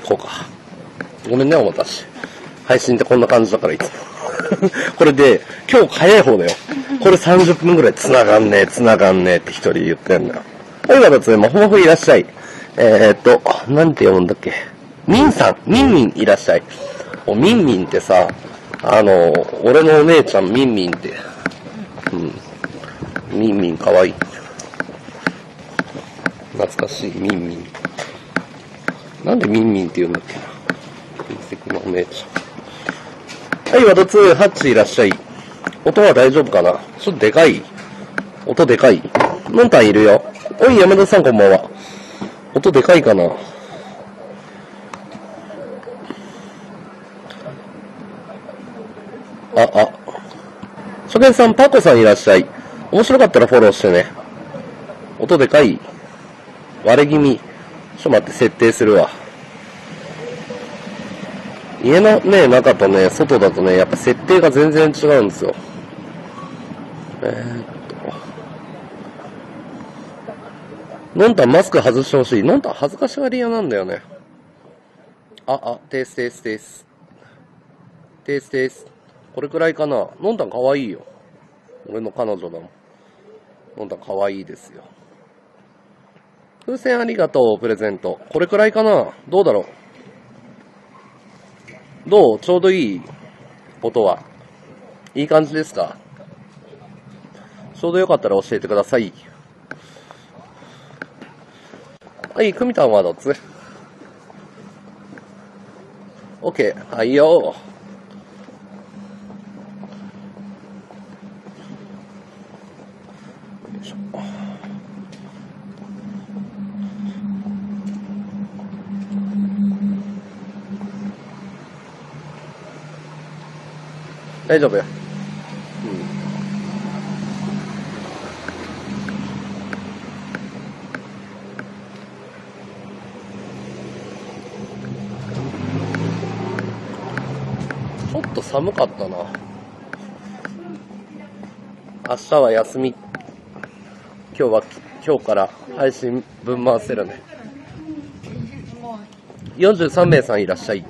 行こうか。ごめんね、お待たせ。配信ってこんな感じだからいつも。これで、今日早い方だよ。これ30分ぐらい繋がんねえ、繋がんねえって一人言ってんだよ。はい、わたつ、まほまほいらっしゃい。えー、っと、なんて読むんだっけ。ミンさん、ミンミンいらっしゃい。おミンミンってさ、あの、俺のお姉ちゃんミンミンって、うん。ミンミンかわいい。懐かしい、ミンミン。なんでミンミンって言うんだっけな。親戚のお姉ちゃん。はい、ワトツー、ハッチいらっしゃい。音は大丈夫かなちょっとでかい音でかいのんたんいるよ。おい、山田さんこんばんは。音でかいかなあ、あ。初見さん、パコさんいらっしゃい。面白かったらフォローしてね。音でかい割れ気味。ちょっと待って、設定するわ。家のね、中とね、外だとね、やっぱ設定が全然違うんですよ。えー、っと。のんたんマスク外してほしい。のんたん恥ずかしがり屋なんだよね。あ、あ、テーステーステース。テーステース。これくらいかな。のんたん可愛いいよ。俺の彼女だもん。のんたん可愛いですよ。風船ありがとう、プレゼント。これくらいかなどうだろうどう？ちょうどいい音は。いい感じですか？ちょうどよかったら教えてください。はい、組たんはどっち？オッケー、はいよ。よ大丈夫よ。ちょっと寒かったな。明日は休み。今日は、今日から配信分回せるね。43名さんいらっしゃい。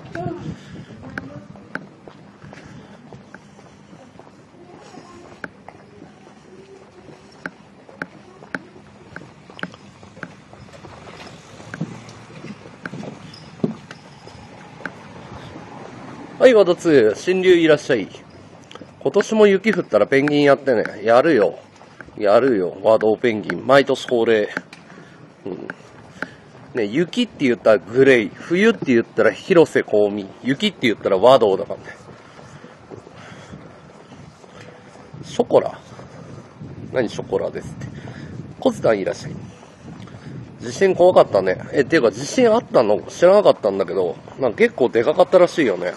い、ワドツー、新流いらっしゃい。今年も雪降ったらペンギンやってね。やるよ。やるよ。ワドペンギン。毎年恒例。うん。ね、雪って言ったらグレイ。冬って言ったら広瀬香美。雪って言ったら和道だからね。ショコラ何ショコラですって。コツタンいらっしゃい。地震怖かったね。え、っていうか地震あったの知らなかったんだけど、なんか結構でかかったらしいよね。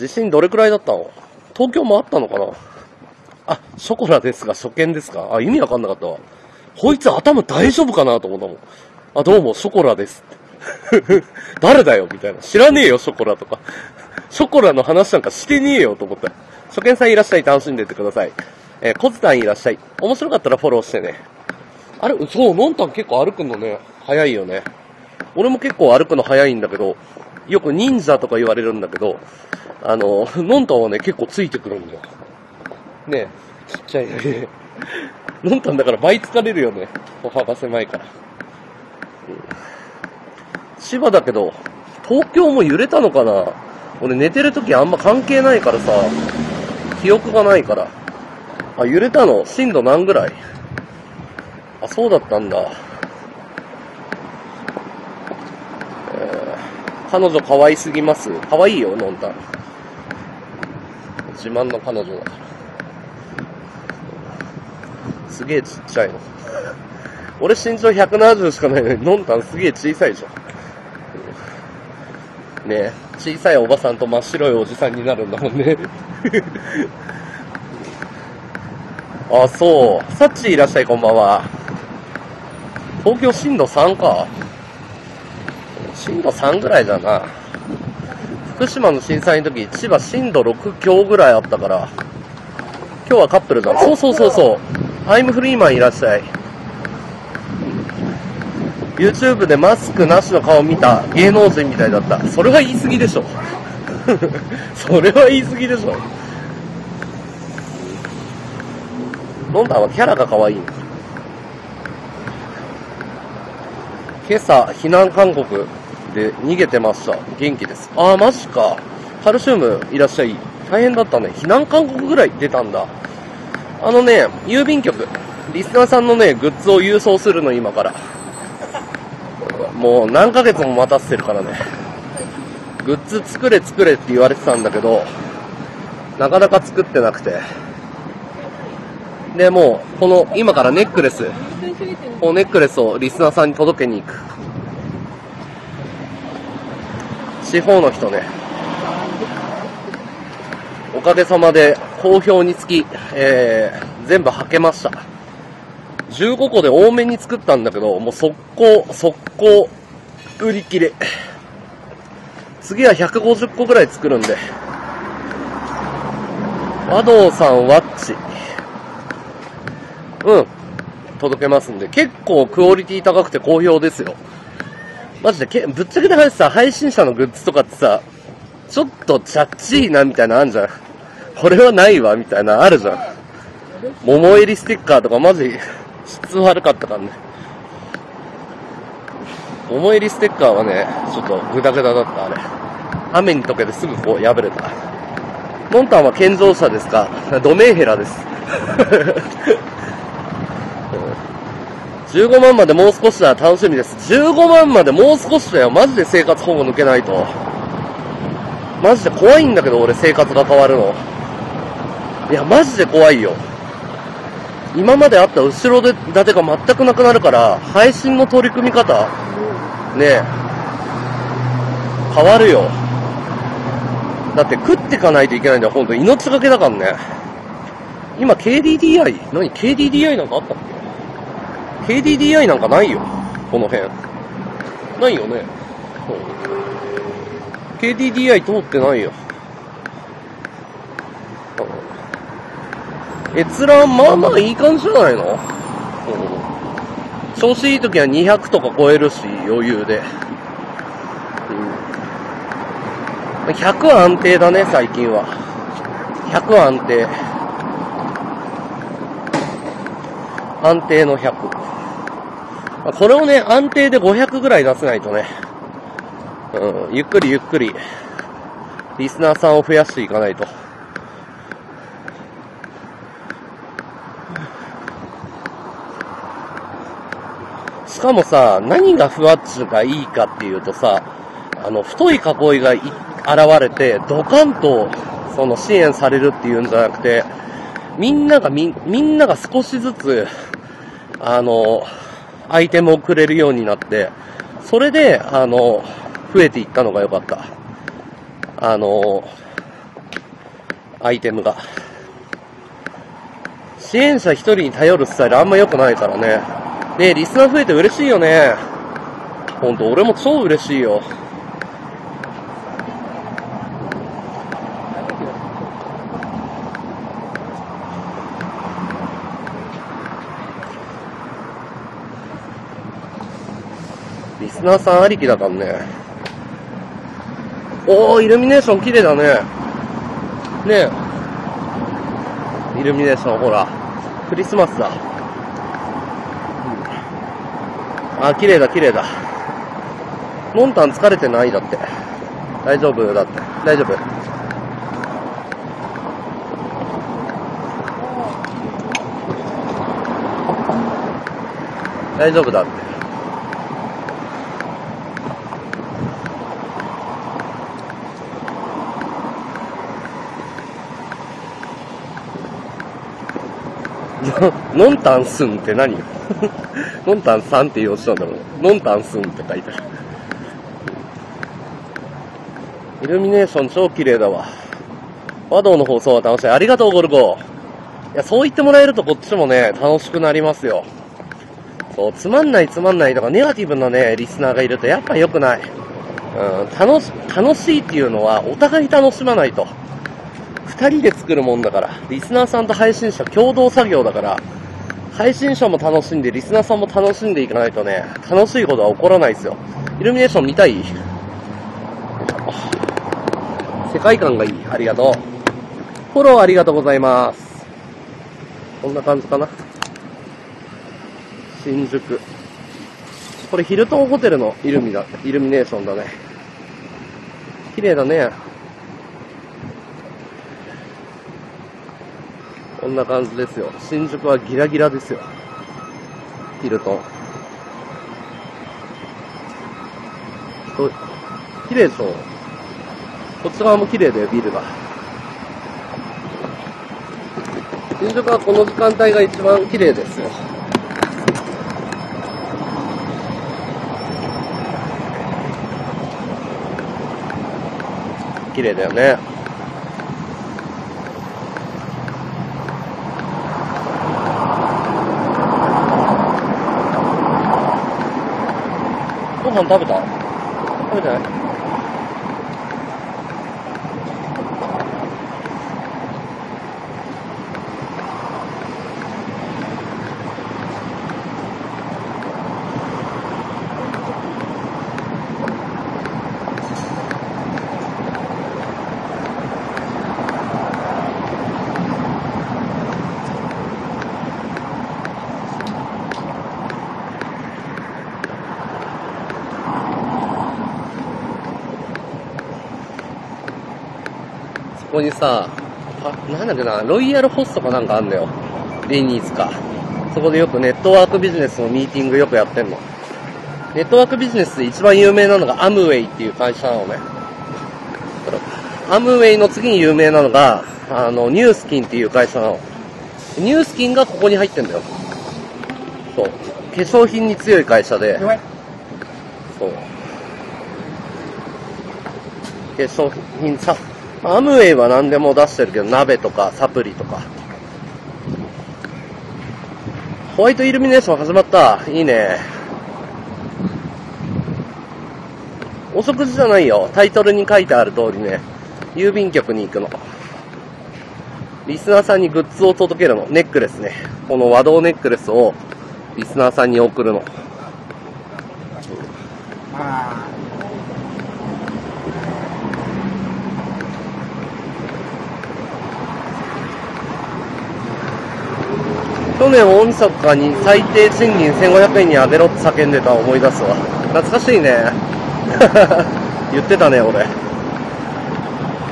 地震どれくらいだったの？東京もあったのかな？あ、ショコラですが初見ですか？あ、意味わかんなかったわ。こいつ頭大丈夫かなと思ったもん。あ、どうも、ショコラです。誰だよ？みたいな。知らねえよ、ショコラとか。ショコラの話なんかしてねえよと思った。初見さんいらっしゃい、楽しんでってください。えー、コズタンいらっしゃい。面白かったらフォローしてね。あれ、そう、ノンタン結構歩くのね、早いよね。俺も結構歩くの早いんだけど、よく忍者とか言われるんだけど、あの、ノンタンはね、結構ついてくるんだよ。ねえちっちゃいね。ノンタンだから倍疲れるよね。歩幅狭いから。千葉だけど、東京も揺れたのかな俺寝てる時あんま関係ないからさ、記憶がないから。あ、揺れたの震度何ぐらい？あ、そうだったんだ。えー、彼女可愛すぎます？可愛いよ、のんたん。自慢の彼女だから。すげえちっちゃいの。俺身長170しかないのに、のんたんすげえ小さいじゃん。ねえ、小さいおばさんと真っ白いおじさんになるんだもんね。あ、そう。サッチいらっしゃい、こんばんは。東京震度3か。震度3ぐらいだな。福島の震災の時、千葉震度6強ぐらいあったから、今日はカップルだ。そうそうそうそう。アイムフリーマンいらっしゃい。YouTube でマスクなしの顔見た芸能人みたいだった。それは言い過ぎでしょ。それは言い過ぎでしょ。ロンダンはキャラが可愛い。今朝、避難勧告で逃げてました。元気です。あー、マジか。カルシウムいらっしゃい。大変だったね。避難勧告ぐらい出たんだ。あのね、郵便局。リスナーさんのね、グッズを郵送するの、今から。もう何ヶ月も待たせてるからね。グッズ作れ作れって言われてたんだけど、なかなか作ってなくて。で、もう、この、今からネックレス、このネックレスをリスナーさんに届けに行く。地方の人ね。おかげさまで好評につき、えー、全部履けました。15個で多めに作ったんだけど、もう速攻、速攻、売り切れ。次は150個ぐらい作るんで。和道さん、ワッチ。うん。届けますんで。結構クオリティ高くて好評ですよ。マジでけ、ぶっちゃけた話さ、配信者のグッズとかってさ、ちょっとチャッチーなみたいなあんじゃん。これはないわ、みたいなあるじゃん。桃入りステッカーとかマジ、質悪かったからね。桃入りステッカーはね、ちょっとグダグダだった、あれ。雨に溶けてすぐこう破れた。モンタンは健常者ですか？ドメンヘラです。15万までもう少しだ楽しみです。15万までもう少しだよ。マジで生活保護抜けないと。マジで怖いんだけど、俺生活が変わるの。いや、マジで怖いよ。今まであった後ろで立てが全くなくなるから、配信の取り組み方、ねえ、変わるよ。だって食ってかないといけないんだよ、ほんと。命がけだからね。今 KDDI? 何 ?KDDI なんかあったっけ？?KDDI なんかないよ。この辺。ないよね。KDDI 通ってないよ。閲覧、まあまあいい感じじゃないの、うん、調子いい時は200とか超えるし、余裕で。100は安定だね、最近は。100は安定。安定の100。これをね、安定で500ぐらい出せないとね、うん、ゆっくりゆっくり、リスナーさんを増やしていかないと。しかもさ、何がふわっちがいいかっていうとさ、あの、太い囲いがい現れて、ドカンと、その支援されるっていうんじゃなくて、みんながみ、みんなが少しずつ、あの、アイテムをくれるようになって、それで、あの、増えていったのが良かった。あの、アイテムが。支援者一人に頼るスタイルあんま良くないからね。ね、リスナー増えて嬉しいよね。ほんと、俺も超嬉しいよ。ナーさんありきだからね。おー、イルミネーション綺麗だね。ねえ。イルミネーション、ほら。クリスマスだ。あ、綺麗だ、綺麗だ。モンタン疲れてない？だって。大丈夫？だって。大丈夫？大丈夫だって。ノンタンスンって何？ノンタンさんって言おうとしたんだろう。ノンタンスンって書いてある。イルミネーション超綺麗だわ。和道の放送は楽しい。ありがとう、ゴルゴ。いや、そう言ってもらえるとこっちもね、楽しくなりますよ。そう、つまんないつまんないとか、ネガティブなね、リスナーがいるとやっぱ良くない。うん、楽し、楽しいっていうのは、お互い楽しまないと。二人で作るもんだから、リスナーさんと配信者共同作業だから、配信者も楽しんで、リスナーさんも楽しんでいかないとね、楽しいことは起こらないですよ。イルミネーション見たい？世界観がいい。ありがとう。フォローありがとうございます。こんな感じかな。新宿。これヒルトンホテルのイルミだ、イルミネーションだね。綺麗だね。こんな感じですよ。新宿はギラギラですよ。ヒルトン。と綺麗でしょこっち側も綺麗だよ、ビルが。新宿はこの時間帯が一番綺麗ですよ。綺麗だよね。ご飯食べた？食べてさ、あ、なんだっけな、ロイヤルホストかなんかあんだよ。デニーズか。そこでよくネットワークビジネスのミーティングよくやってんの。ネットワークビジネスで一番有名なのがアムウェイっていう会社なのね。アムウェイの次に有名なのが、あの、ニュースキンっていう会社なの。ニュースキンがここに入ってんだよ。そう。化粧品に強い会社で、そう。化粧品さ、アムウェイは何でも出してるけど、鍋とかサプリとか。ホワイトイルミネーション始まった。いいね。お食事じゃないよ。タイトルに書いてある通りね、郵便局に行くの。リスナーさんにグッズを届けるの。ネックレスね。この和道ネックレスをリスナーさんに送るの。去年大晦日に最低賃金1500円に上げろって叫んでた思い出すわ。懐かしいね。言ってたね、俺。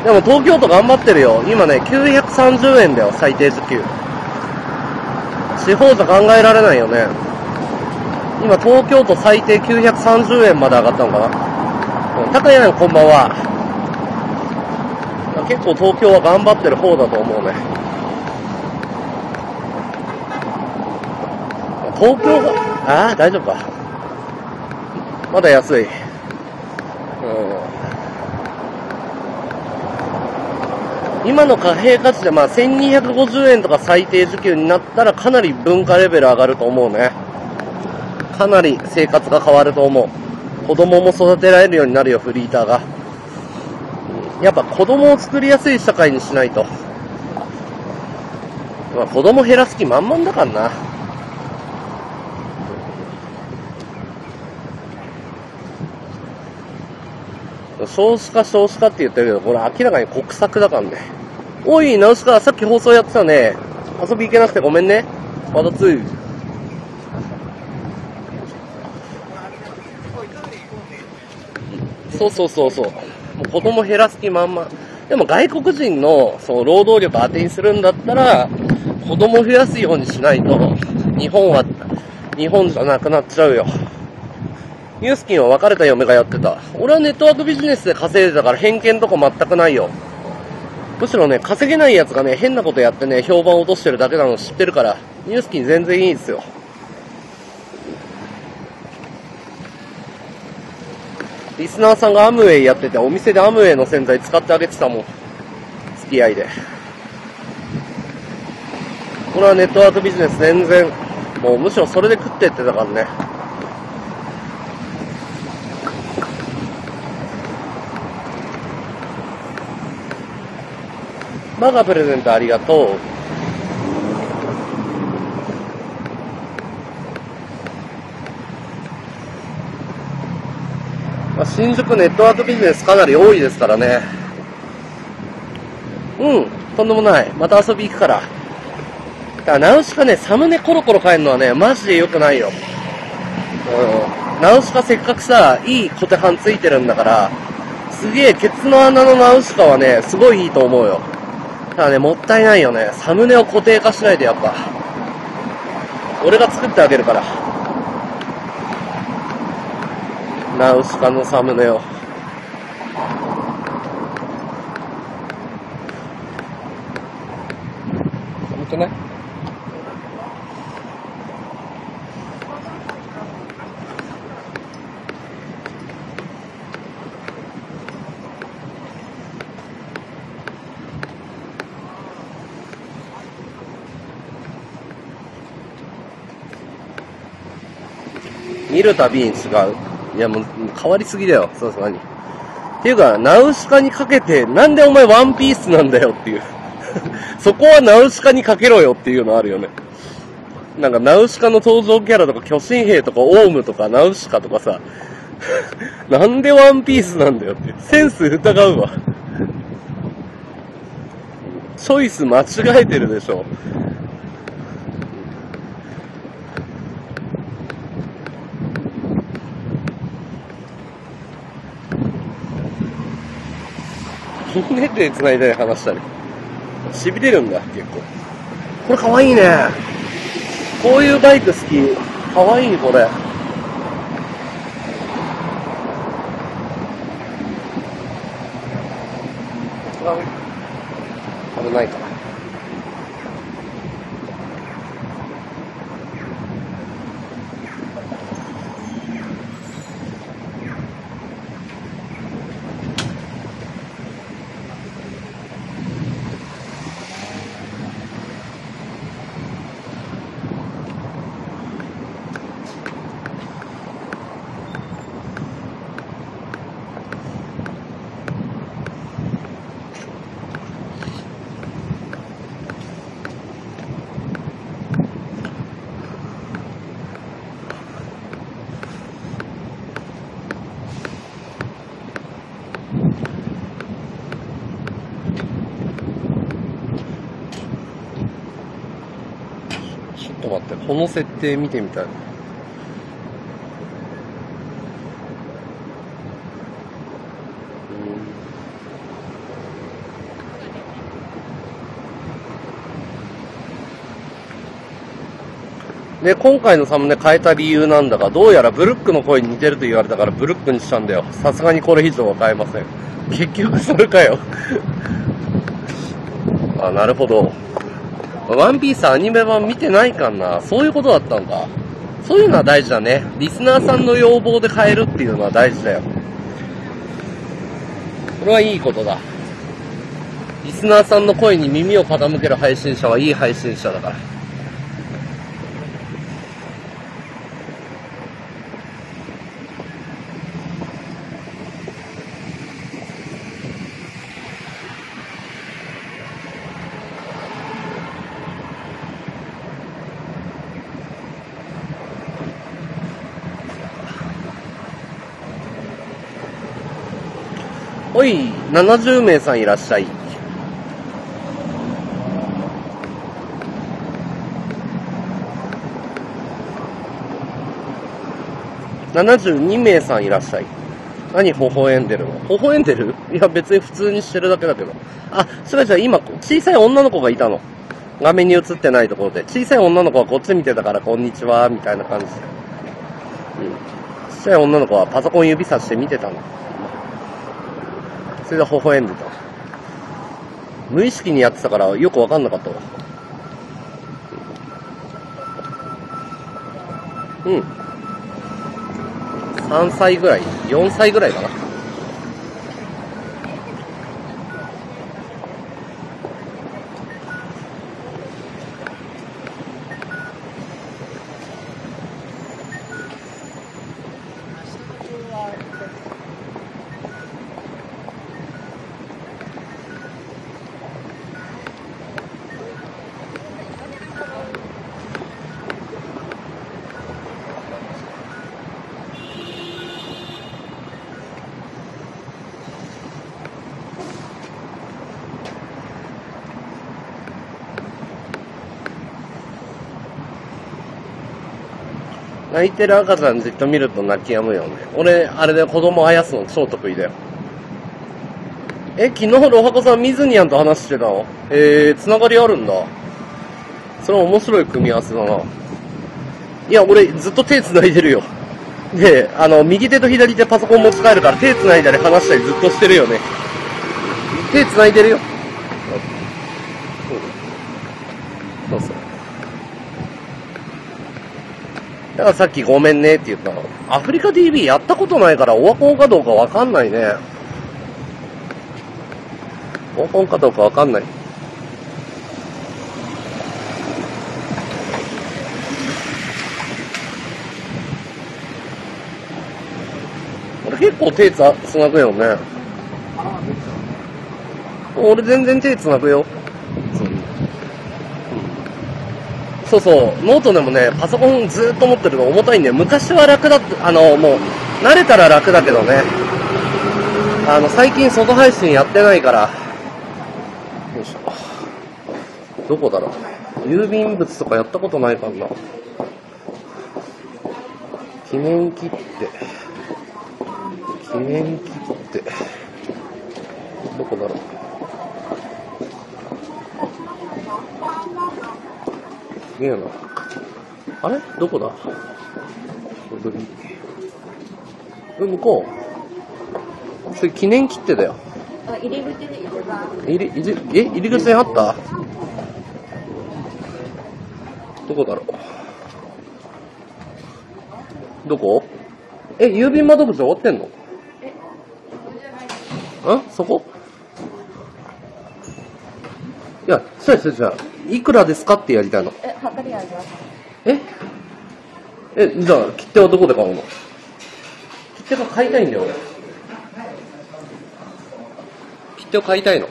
でも東京都頑張ってるよ。今ね、930円だよ、最低時給。地方じゃ考えられないよね。今東京都最低930円まで上がったのかな。高谷さんこんばんは。結構東京は頑張ってる方だと思うね。東京が、ああ、大丈夫か。まだ安い。うん。今の貨幣価値でまあ1250円とか最低時給になったらかなり文化レベル上がると思うね。かなり生活が変わると思う。子供も育てられるようになるよ、フリーターが。やっぱ子供を作りやすい社会にしないと。まあ子供減らす気満々だからな。少子化少子化って言ってるけど、これ明らかに国策だからね。おい、ナウシカ、さっき放送やってたね。遊び行けなくてごめんね。まだつい。そうそうそうそう。もう子供減らす気満々。でも外国人のその労働力当てにするんだったら、子供増やすようにしないと、日本は、日本じゃなくなっちゃうよ。ニュースキンは別れた嫁がやってた。俺はネットワークビジネスで稼いでたから偏見とか全くないよ。むしろね、稼げない奴がね、変なことやってね、評判落としてるだけなの知ってるから、ニュースキン全然いいんですよ。リスナーさんがアムウェイやってて、お店でアムウェイの洗剤使ってあげてたもん。付き合いで。これはネットワークビジネス全然、もうむしろそれで食ってってたからね。バカプレゼントありがとう。まあ、新宿ネットワークビジネスかなり多いですからね。うん、とんでもない。また遊び行くから。だからナウシカね、サムネコロコロ変えるのはね、マジで良くないよ。うん。ナウシカせっかくさ、いいコテハンついてるんだから、すげえ、ケツの穴のナウシカはね、すごいいいと思うよ。からね、もったいないよね。サムネを固定化しないでやっぱ。俺が作ってあげるから。ナウシカのサムネを。本当ね。るたびに違う。いやもう変わりすぎだよ、さすがに。っていうか、ナウシカにかけて、なんでお前ワンピースなんだよっていう。そこはナウシカにかけろよっていうのあるよね。なんかナウシカの登場キャラとか巨神兵とかオウムとかナウシカとかさ、なんでワンピースなんだよって。センス疑うわ。チョイス間違えてるでしょ。金年齢繋いで話したり。痺れるんだ、結構。これかわいいね。こういうバイク好き。かわいい、これ。危ないかな。ちょっと待って、この設定見てみたい。で、今回のサムネ変えた理由なんだが、どうやらブルックの声に似てると言われたからブルックにしたんだよ。さすがにこれ以上は変えません。結局それかよ。あ、なるほど。ワンピースアニメ版見てないかなそういうことだったんだ。そういうのは大事だね。リスナーさんの要望で変えるっていうのは大事だよ。これはいいことだ。リスナーさんの声に耳を傾ける配信者はいい配信者だから。おい、70名さんいらっしゃい。72名さんいらっしゃい。何微笑んでるの？微笑んでる？いや別に普通にしてるだけだけど。あ、すがちゃん今小さい女の子がいたの。画面に映ってないところで。小さい女の子はこっち見てたからこんにちは、みたいな感じで。うん。小さい女の子はパソコン指さして見てたの。それで微笑んでた。無意識にやってたからよく分かんなかったわ。うん。3歳ぐらい ?4 歳ぐらいかな。泣いてる赤ちゃんじっと見ると泣き止むよね。俺、あれで子供あやすの超得意だよ。え、昨日ロハコさんミズニアンと話してたの？えー、つながりあるんだ。それは面白い組み合わせだな。いや、俺ずっと手繋いでるよ。で、あの、右手と左手パソコン持ち帰るから手繋いだり話したりずっとしてるよね。手繋いでるよ。そうそう。だからさっきごめんねって言ったの。アフリカ TV やったことないからオワコンかどうかわかんないね。オワコンかどうかわかんない。俺結構手つなぐよね。俺全然手つなぐよ。そうそう、ノートでもね、パソコンずっと持ってると重たいんだよ。昔は楽だった、あの、もう、慣れたら楽だけどね。あの、最近外配信やってないから。よいしょ。どこだろう。郵便物とかやったことないかな。記念切手。記念切手。どこだろう。すげえな。あれ？どこだ？え、向こう。それ記念切手だよ。あ入り口で入り、入り、え、入り口にあった？どこだろう？どこ？え、郵便窓口終わってんの？んそこ？いや、そうです、じゃあ、いくらですかってやりたいの？え測りありますえ？え、じゃあ、切手はどこで買うの？切手が買いたいんだよ、俺。切手を買いたいの？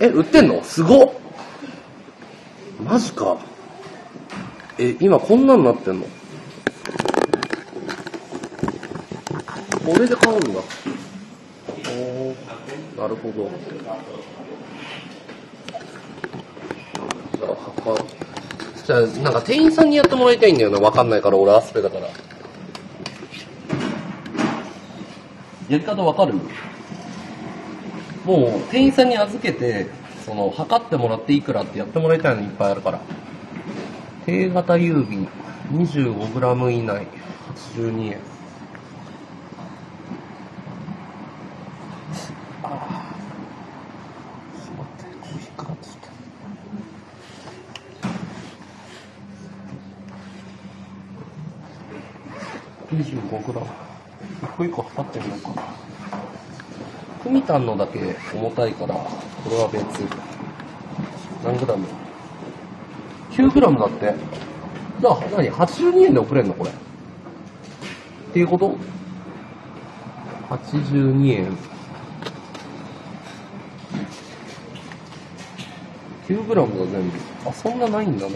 え、売ってんの？すごっマジか。え、今こんなんなってんの？これで買うんだ。おーなるほど。じゃあ、なんか店員さんにやってもらいたいんだよね。わかんないから、俺アスペだから。やり方わかる？もう、店員さんに預けて、その、測ってもらっていくらってやってもらいたいのいっぱいあるから。低型郵便、25g 以内、82円。ああ。ちょっと待って、これ引っかかってきた。25グラム。一個一個測ってみようかな。クミタンのだけ重たいから、これは別。何グラム ?9 グラムだって。じゃあ、何 ?82 円で送れんのこれ。っていうこと ?82 円。9グラムだ全部。あ、そんなないんだね。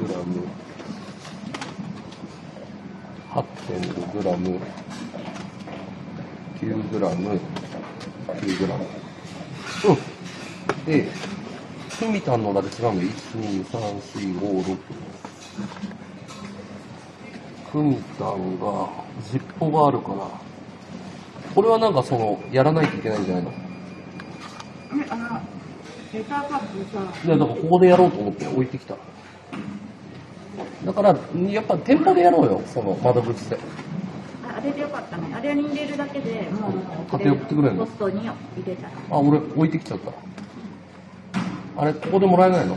9グラム9グラム。8.5グラム。9グラム。9グラム。うん。で、クミタンのだけ違うんだよ。1、2、3、4、5、6。クミタンが、ジッポがあるから。これはなんかその、やらないといけないんじゃないの？あのレターカップさいや、だからここでやろうと思って置いてきた。だから、やっぱ店舗でやろうよ、その窓口で。ああれでよかったねあれに入れるだけでもう買って送ってくれるの？ポストに入れたらあ、俺置いてきちゃった。あれ、ここでもらえないの？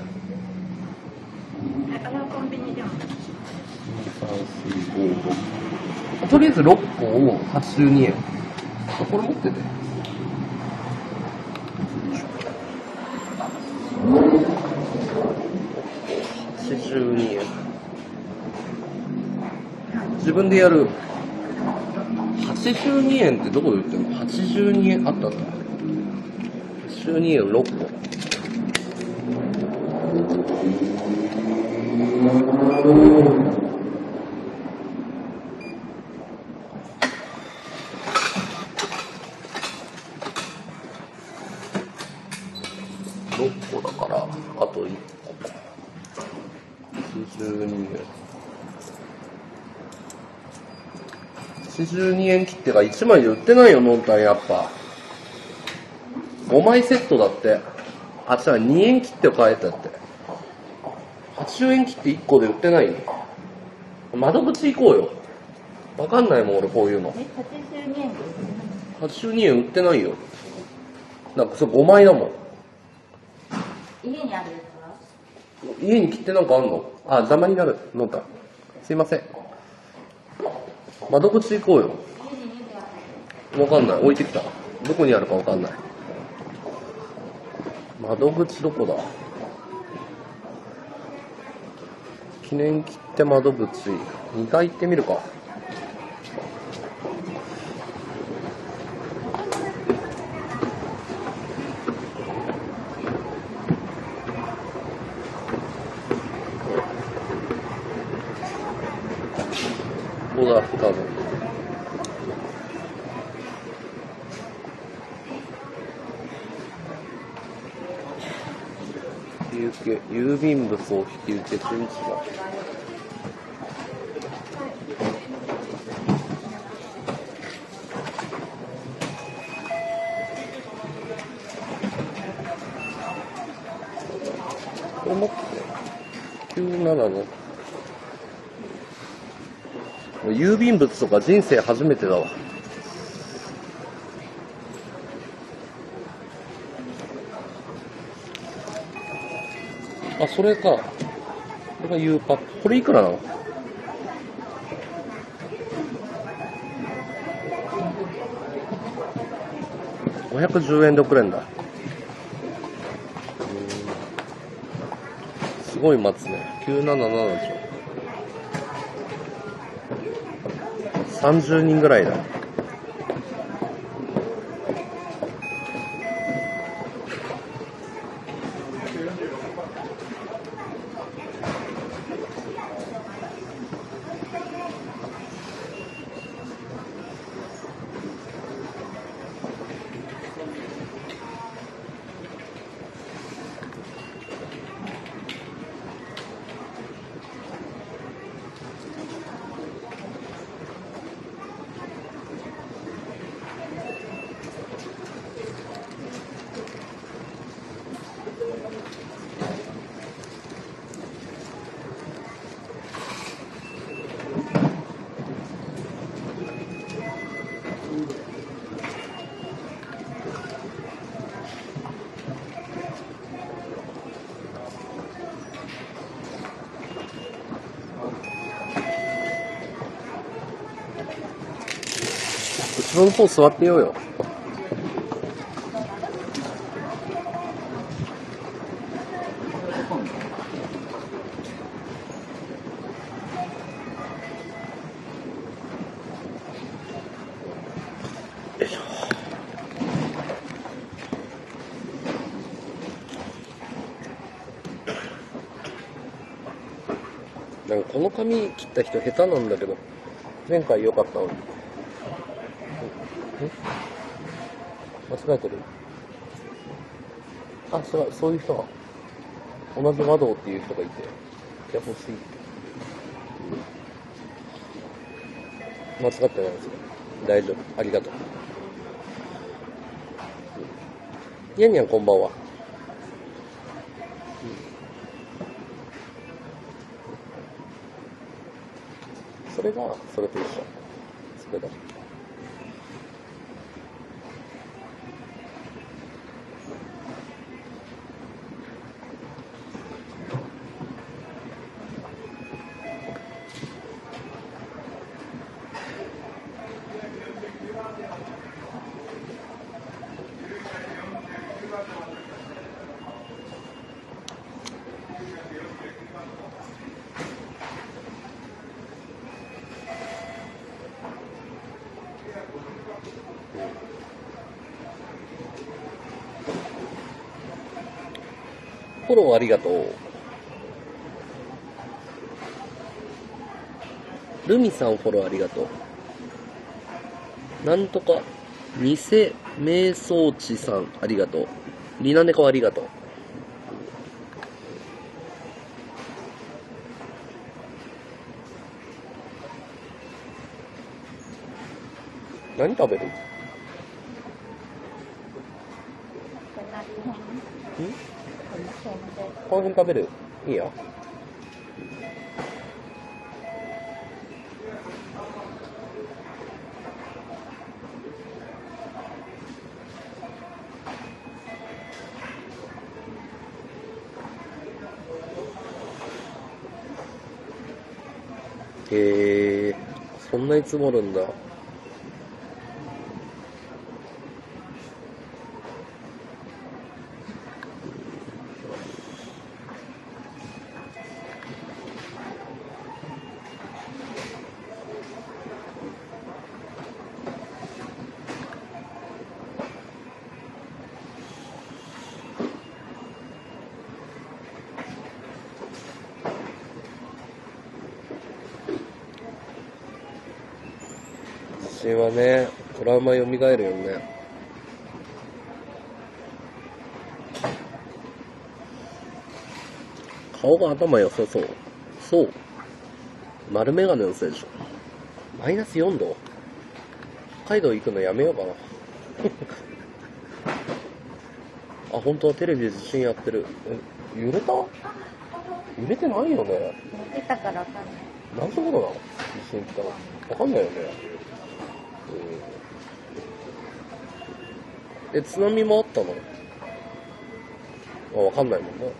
えあれはコンビニでも ?2、3、4、5、6。とりあえず6個を82円。あこれ持ってて。82円。自分でやる。82円ってどこで売ってるの ?82 円あったあった。82円6個。6個だから、あと1個。82円。82円切手が1枚で売ってないよ、ノンタンやっぱ。5枚セットだって。あ、違う、2円切手を買えたって。80円切手1個で売ってないよ。窓口行こうよ。わかんないもん、俺こういうの。え、82円です。82円売ってないよ。なんかそれ5枚だもん。家にあるやつは？家に切手なんかあんの？あ、邪魔になる。ノンタン。すいません。窓口行こうよ。わかんない。置いてきた。どこにあるかわかんない。窓口どこだ？記念切手窓口。2階行ってみるか。ここだ、多分。引き受け、郵便物を引き受け順次だ。これ持って、97の。郵便物とか人生初めて。だわ。あ、それか。これが U パック。これいくらなの？510円で送れんだ。すごい待つね。977でしょ。30人ぐらいだ。の方座ってようよ。なんかこの髪切った人下手なんだけど、前回良かったのに。間違えてるあ、そう、そういう人が、同じ和道っていう人がいて、いや、欲しい。間違ってないですよ。大丈夫。ありがとう。にゃんにゃんこんばんは。それが、それと一緒。それだ。フロありがとう。ルミさんフォローありがとう。なんとか、偽瞑想地さんありがとう。リナネコありがとう。何食べる？この辺食べるいいや。へえ、そんなに積もるんだ。地震はね、トラウマ蘇るよね。顔が頭良さそう。そう。丸メガネのせいでしょ。マイナス4度北海道行くのやめようかな。あ、本当はテレビで地震やってる。え、揺れた？揺れてないよね。寝てたからわかんない何てことなの？地震ってわかんないよね。うん。え、津波もあったの？あ、わかんないもんね。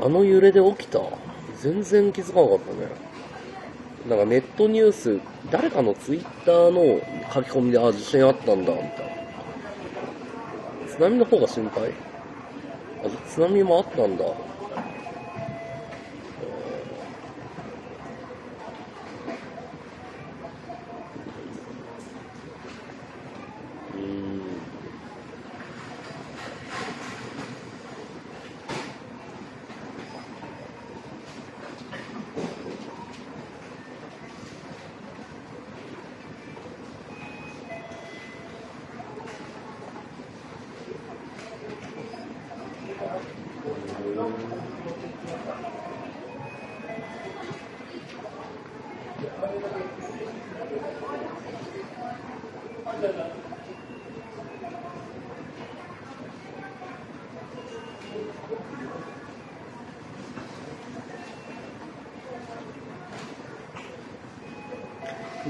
あの揺れで起きた？全然気づかなかったね。なんかネットニュース、誰かのツイッターの書き込みで、あ、地震あったんだ、みたいな。津波の方が心配？あ、津波もあったんだ。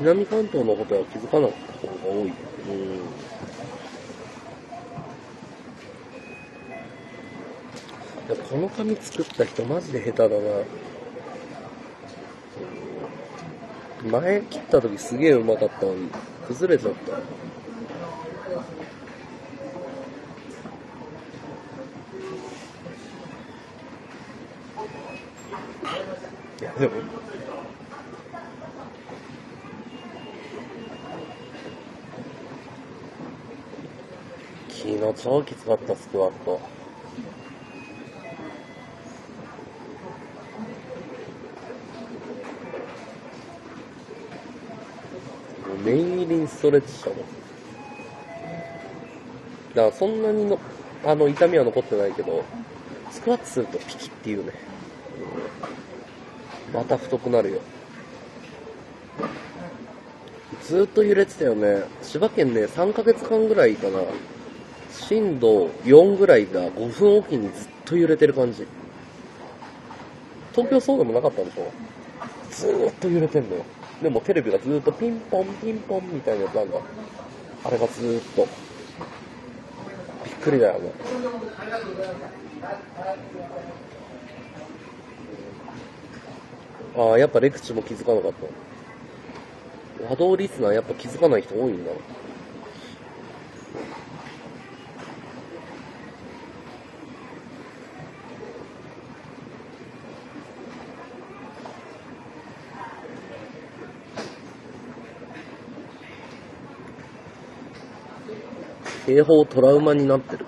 南関東のことは気づかなかった方が多い。うん。この紙作った人マジで下手だな。前切った時すげえうまかったのに、崩れちゃった。いや、でも、昨日超きつかったスクワット。もう念入りにストレッチしたもん。だからそんなにの、あの、痛みは残ってないけど、スクワットするとピキっていうね。うんまた太くなるよ。ずっと揺れてたよね。千葉県ね、3ヶ月間ぐらいかな。震度4ぐらいが5分おきにずっと揺れてる感じ。東京そうでもなかったんでしょ？ずーっと揺れてんのよ。でもテレビがずーっとピンポンピンポンみたいなやつなんだ。あれがずーっと。びっくりだよね。ああ、やっぱレクチも気づかなかった。波動リスナーやっぱ気づかない人多いんだ警報トラウマになってる。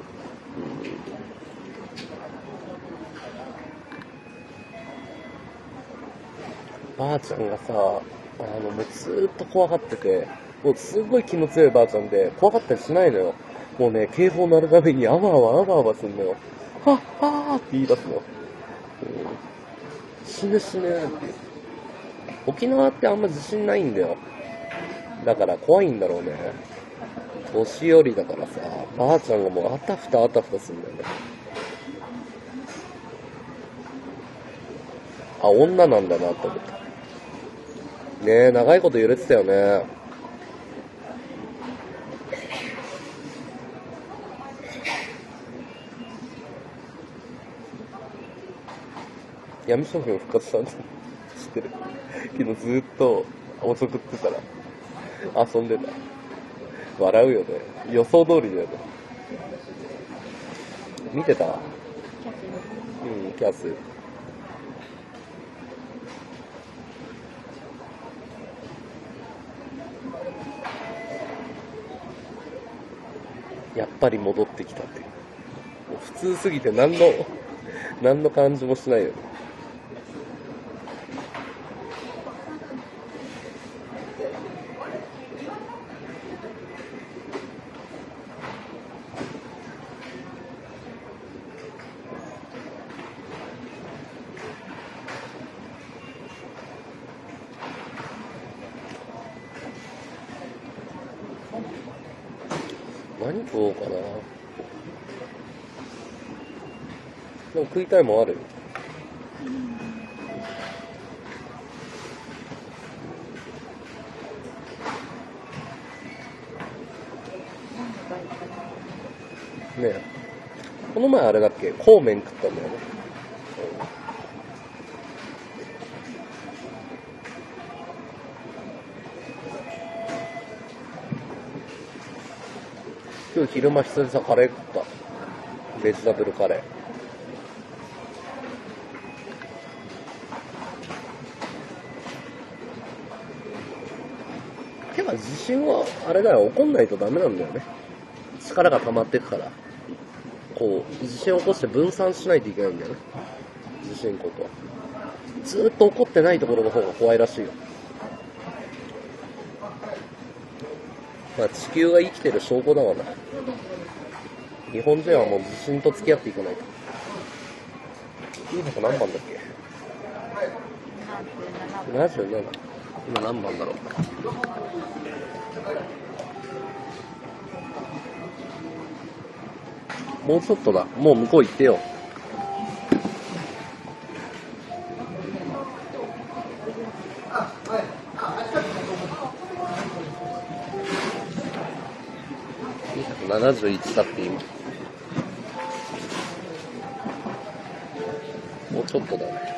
ばあちゃんがさ、あの、もうずっと怖がってて、もうすごい気の強いばあちゃんで、怖かったりしないのよ。もうね、警報鳴るたびにあわあわあわあわすんのよ。はっはーって言い出すの。うん死ぬ死ぬって。沖縄ってあんま自信ないんだよ。だから怖いんだろうね。年寄りだからさ、ばあちゃんがもうあたふたあたふたするんだよね。あ、女なんだなって思った。ねえ、長いこと揺れてたよね。闇商品復活したんだ知ってる昨日ずっと遅くってたら遊んでた。笑うよね。予想通りだよね。見てた？キャスうん、キャス。やっぱり戻ってきたっていう。もう普通すぎて何の、何の感じもしないよね。何食おうかな。でも食いたいもんある？ねえ。この前あれだっけ？孔麺食ったんだよね。今日昼間久々カレー食った。ベジタブルカレー。か自信は、あれだよ、怒んないとダメなんだよね。力が溜まってくから。こう、地震を起こして分散しないといけないんだよね。地震ことは。ずっと起こってないところの方が怖いらしいよ。まあ地球が生きてる証拠だわな。日本人はもう地震と付き合っていかないと。いい箱何番だっけ ?77。今何番だろう？もうちょっとだ。もう向こう行ってよ。271だって今。もうちょっとだね。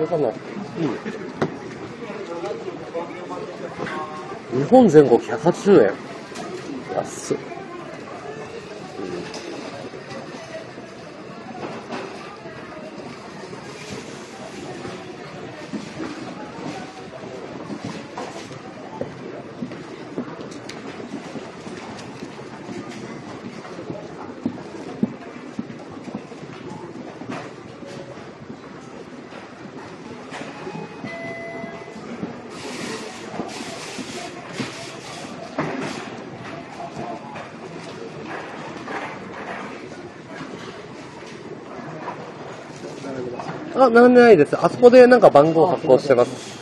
これかなうん。日本全国180円。あ、並んでないです。あそこでなんか番号発行してます。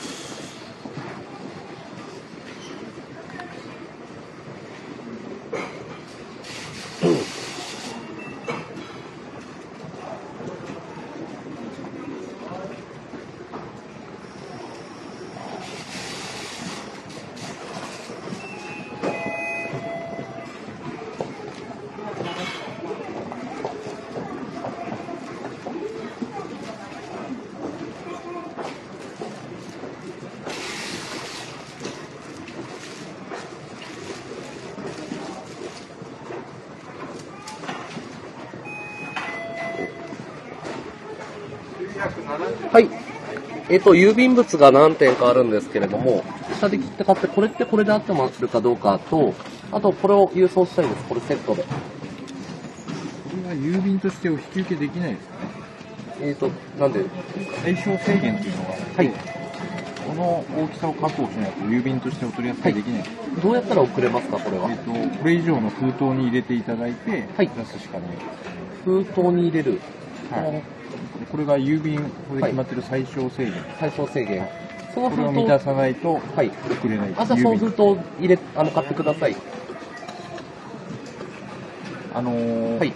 はい。えっ、と、郵便物が何点かあるんですけれども、下で切って買って、これってこれで合ってまするかどうかと、あと、これを郵送したいです。これセットで。これは郵便としてお引き受けできないですかね。えっ、と、なんで、対象制限っていうのが、はい。この大きさを確保しないと郵便としてお取り扱いできない。どうやったら送れますか、これは？えっ。と、これ以上の封筒に入れていただいて、はい出すしかない。封筒に入れる。はい。これが郵便法で決まってる最小制限。対象制限。そのこれを封筒、満たさないとはい。送れない。あ、じゃあその郵便封筒入れ、あの、買ってください。あのーはい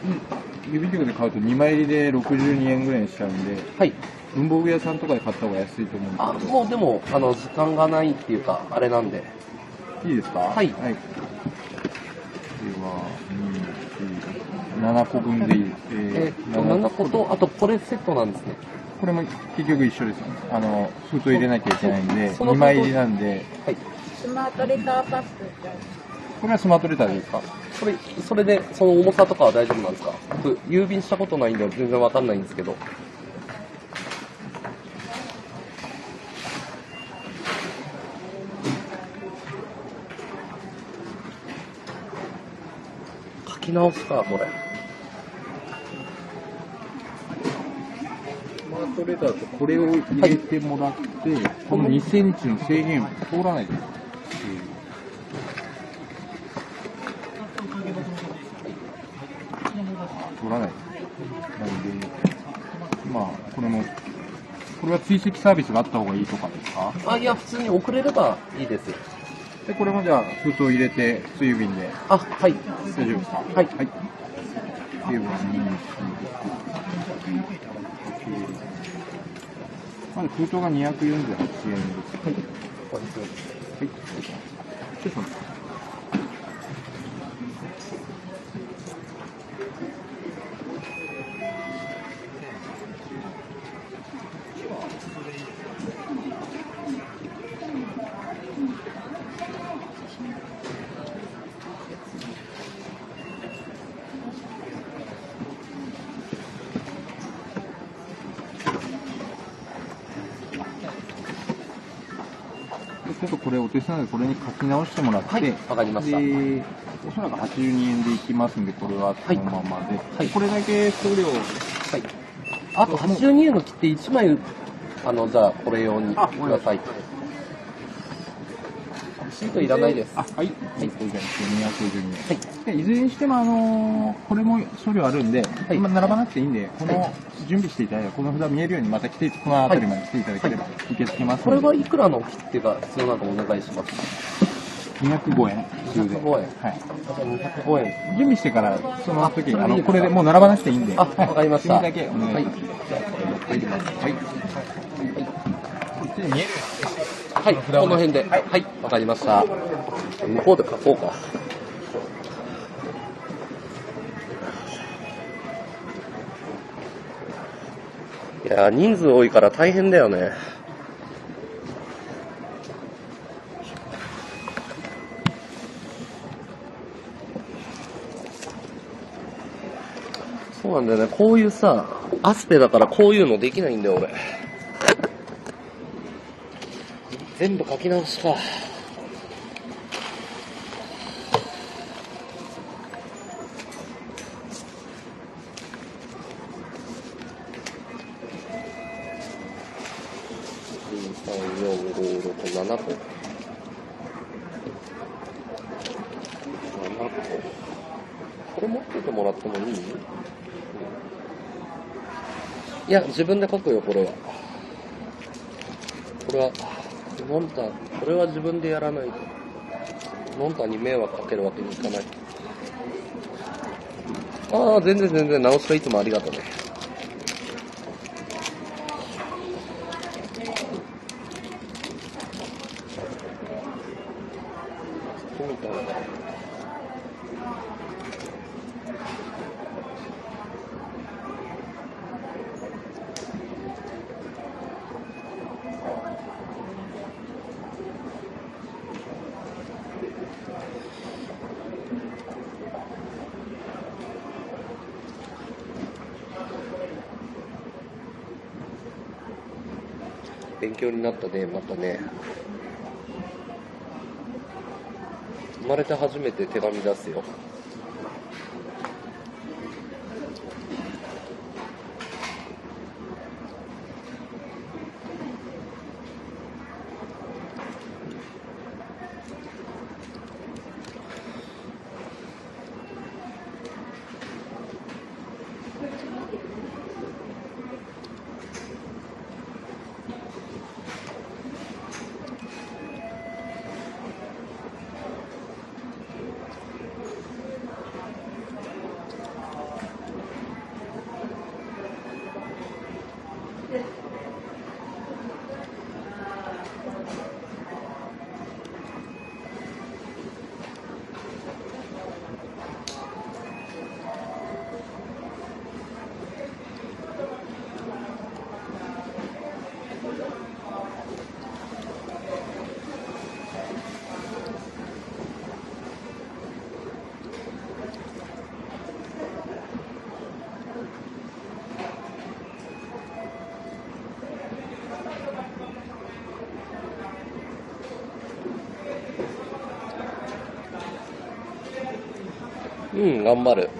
郵便局で買うと2枚入りで62円ぐらいにしちゃうんで、はい。文房具屋さんとかで買った方が安いと思うんあ、ですけど。もうでも、あの、時間がないっていうか、あれなんで。いいですか？はいはい。では、2、4、7個分でいいです。えっ、と、7個と、あとこれセットなんですね。これも結局一緒ですよね。あの、封筒入れなきゃいけないんで、その2枚入りなんで、はい。スマートレターパックこれはスマートレターでいいですかそれ、それで、その重さとかは大丈夫なんですか？僕、郵便したことないんで全然わかんないんですけど。書き直すか、これ。スマートレターとこれを入れてもらって、この2センチの制限を通らないでらない。なんで、まあ、これも、これは追跡サービスがあった方がいいとかですか？あ、いや、普通に送れればいいです。で、これもじゃあ、封筒入れて、普通郵便であ、はい。大丈夫ですか？はいはい。では、2、4、まず封筒が248円です。はい。はい。ちょっとこれお手数なので、これに書き直してもらって、はいわかりましたで、おそらく82円でいきますんで、これはそのままで。はいこれだけ送料、はい。あと、82円の切手1枚、あの、じゃあ、これ用にくあださい。シートいらないです。あ、はい。はい、これじゃあ252円。はい。でいずれにしても、あのーこれも送料あるんで、い。今並ばなくていいんで、こはの準備していただいたこの札見えるようにまた来て、この辺りまで来ていただければ受け付けますこれはいくらの切手が必要なのかお願いします。205円、普通で。205円。はい。あと205円。準備してから、その時、あの、これでもう並ばなくていいんで。あわかりました。はい。だけお願い。します。じゃあ、これ持ってい。きます。はい。こっちに見えるはい、この辺で。はい、わかりました。向こうで書こうか。いやー、人数多いから大変だよね。そうなんだよね。こういうさ、アスペだからこういうのできないんだよ、俺。全部書き直しか。2、3、4、5、6、7個。7個。これ持っててもらってもいいい？いや、自分で書くよ、これは。これは、モンタ、これは自分でやらないと。モンタに迷惑かけるわけにいかない。ああ、全然全然、直しはいつもありがとうね。そうか勉強になったね、またね。生まれて初めて手紙出すよ。うん、頑張る。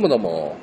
どうもどうも。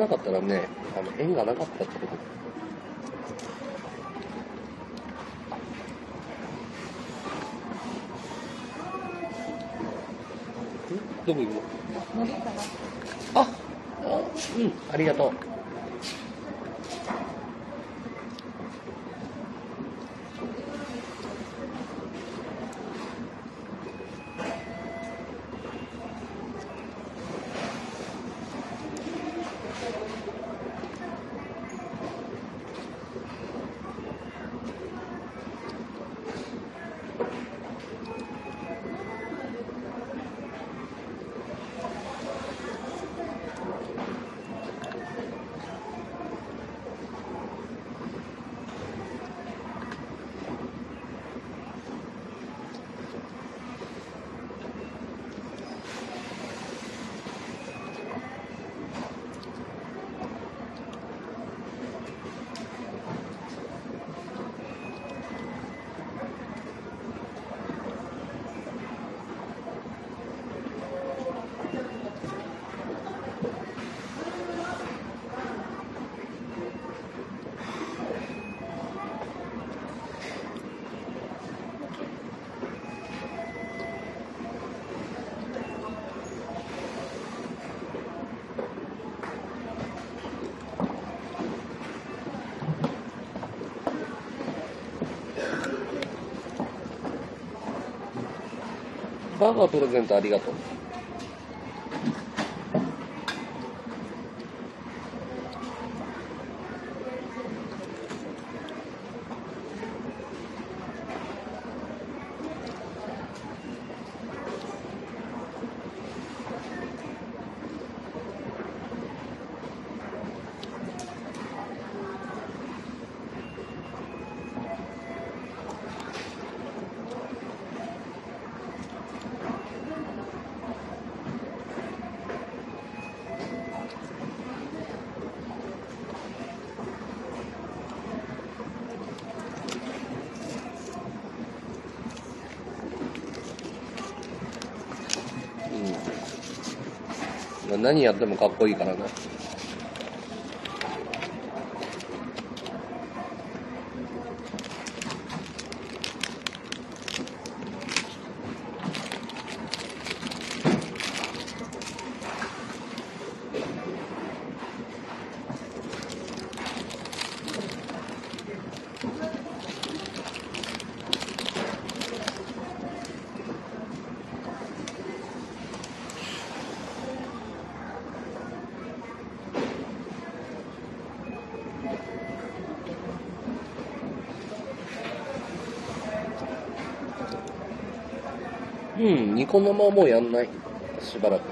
なかったらね、あの、縁がなかったってこと。んどこ行くのあ、あ、うん、ありがとう。バーガープレゼントありがとう。何やってもかっこいいからな。このままもうやんない？しばらく。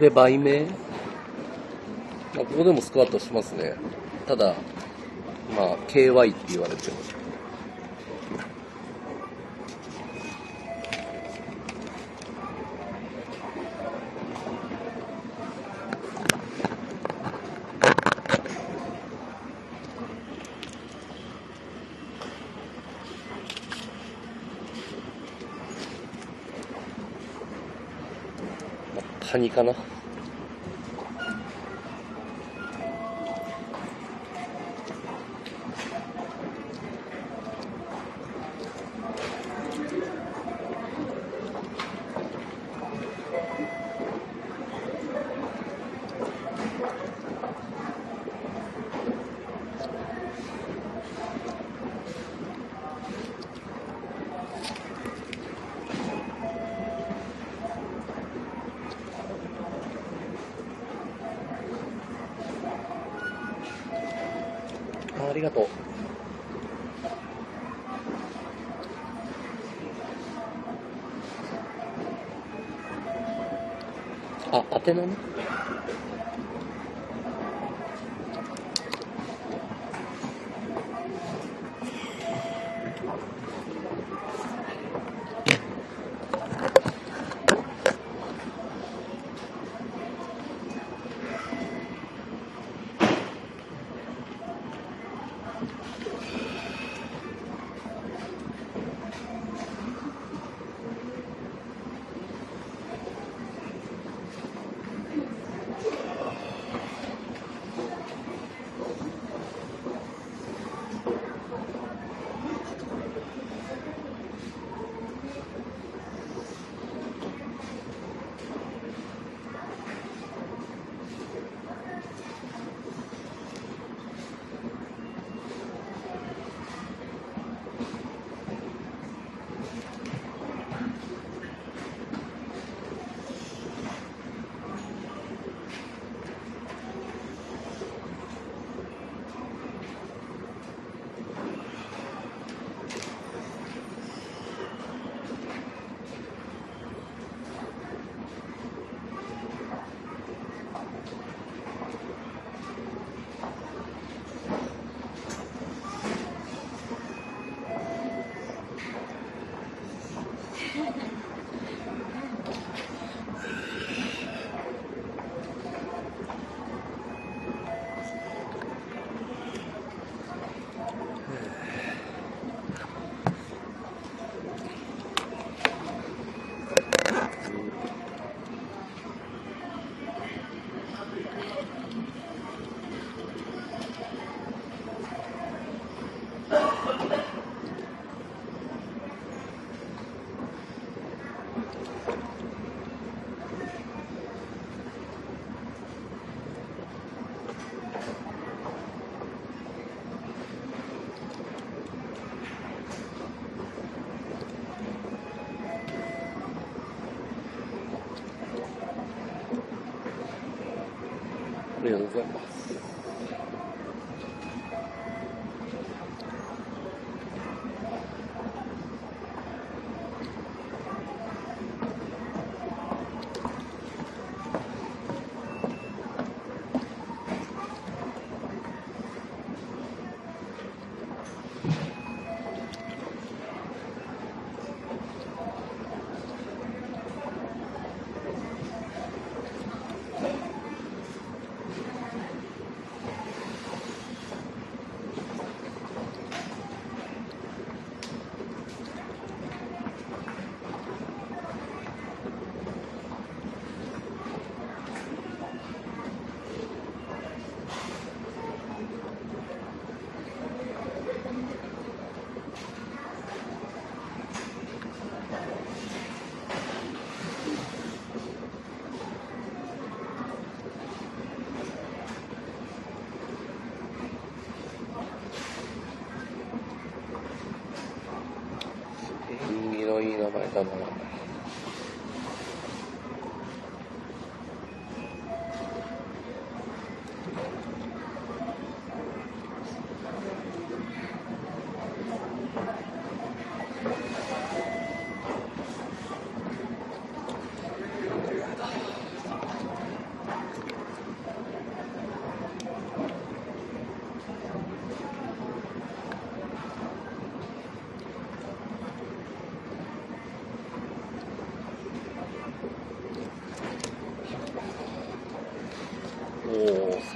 で売名まあ、ここでもスクワットしますね。ただ、まあ、KY って言われてる。まあカニかな。あありがとう。あ、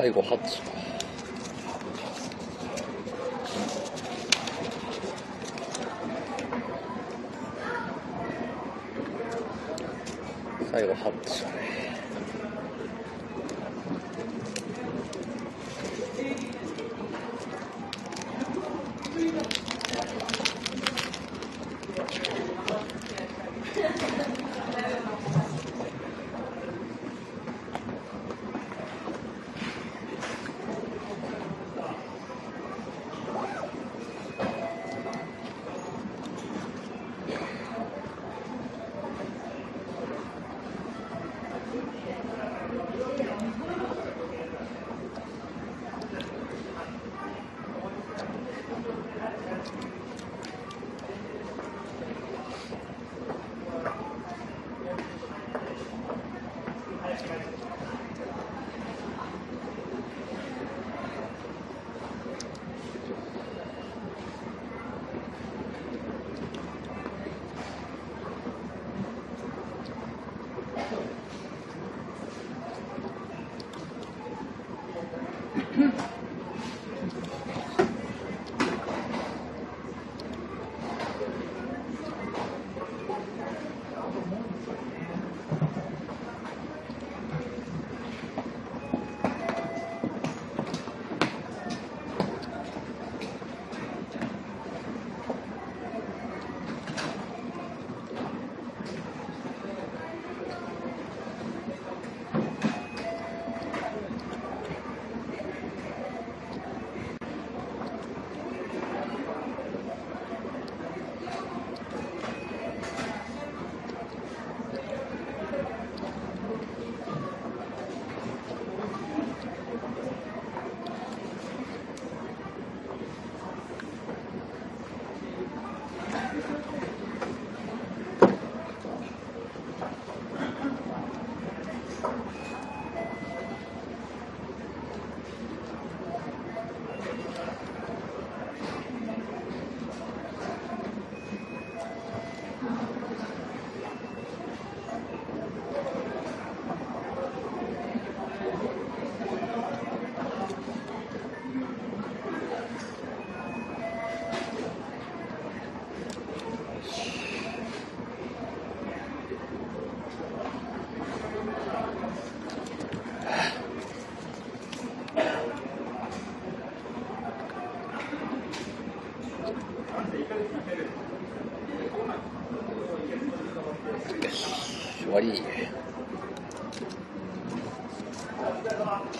最後8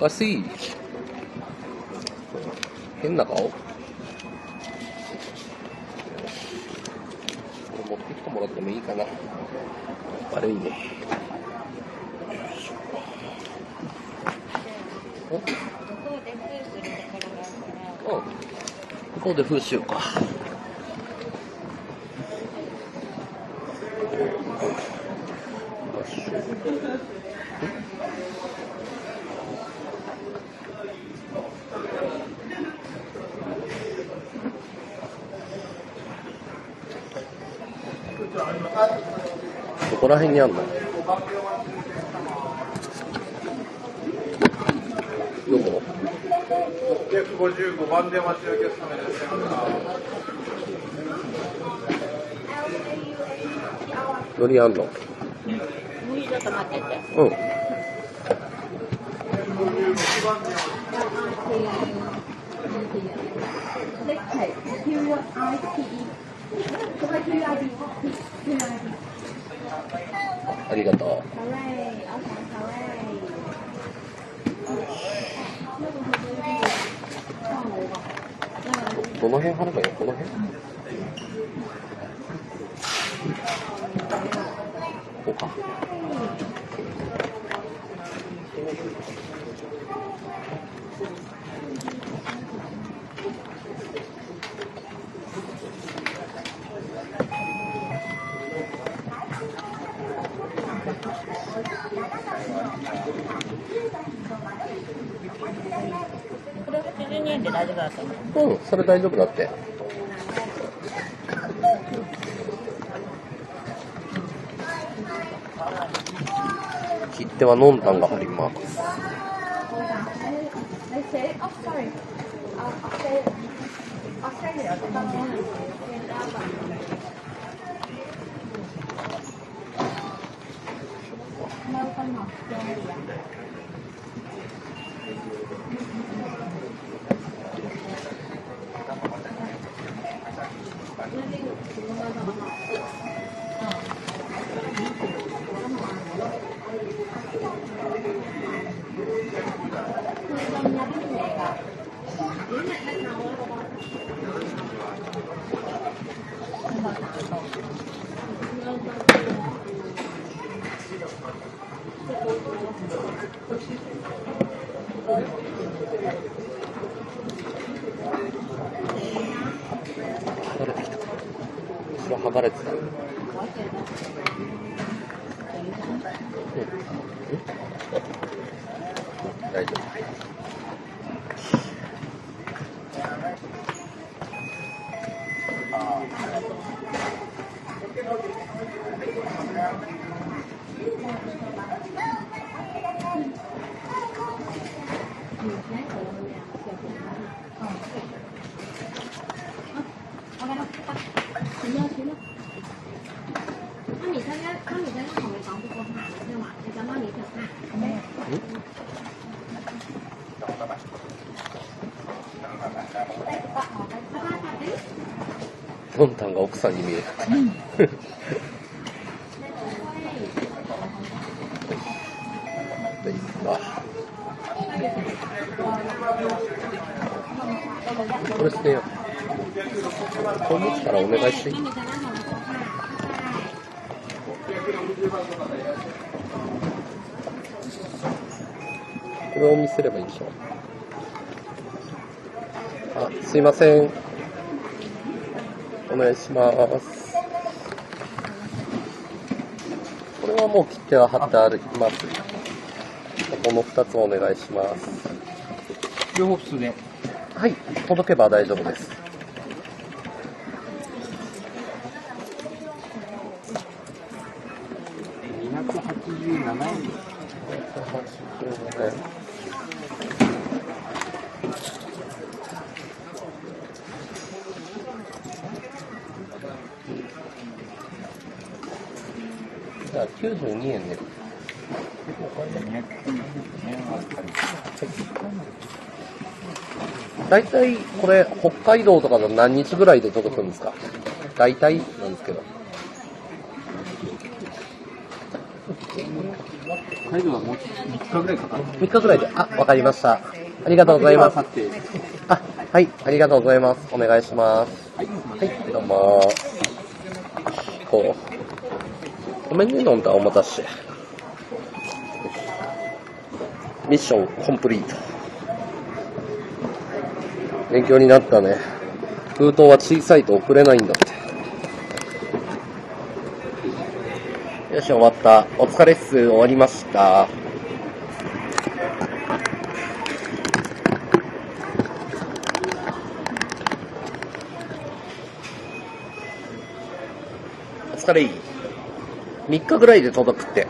かしい。変な顔これ持ってきてもらってもいいかな。悪いね。向こうで風習か。こら辺にあんの？どこ？655番でお待ちのお客様いらっしゃいますあんのもうちょっと待ってて。うん。ありがとう。どの辺貼ればいいのこの辺うか。これ82円で大丈夫だと思う。うん、それ大丈夫だって。切手はノンタンが貼ります。They say, oh sorry, uh, Australia, Australia. 剥がれてきた。後ろ剥がれてた。うん。大丈夫。那你参加，那你参加我们房子过海，对吗？你讲到你想看。ノンタンが奥さんに見える。あこれ捨てよう。これ持ったらお願いしていい。これを見せればいいでしょあ、すいません。お願いします。これはもう切手は貼ってあります。この2つお願いします。両方普通で。はい、届けば大丈夫です。287円じゃあ92円で。290円あったり。大体これ北海道とかだと何日ぐらいで届くんですか？大体なんですけど。北海道はもう3日ぐらいかかる。3日ぐらいで。あ、わかりました。ありがとうございます。あ、はい、ありがとうございます。お願いします。はい。はい、どうも。こう。ごめんね、飲んだお待たせ。ミッションコンプリート。勉強になったね。封筒は小さいと送れないんだって。よし、終わった。お疲れっす。終わりました。お疲れい。3日ぐらいで届くって。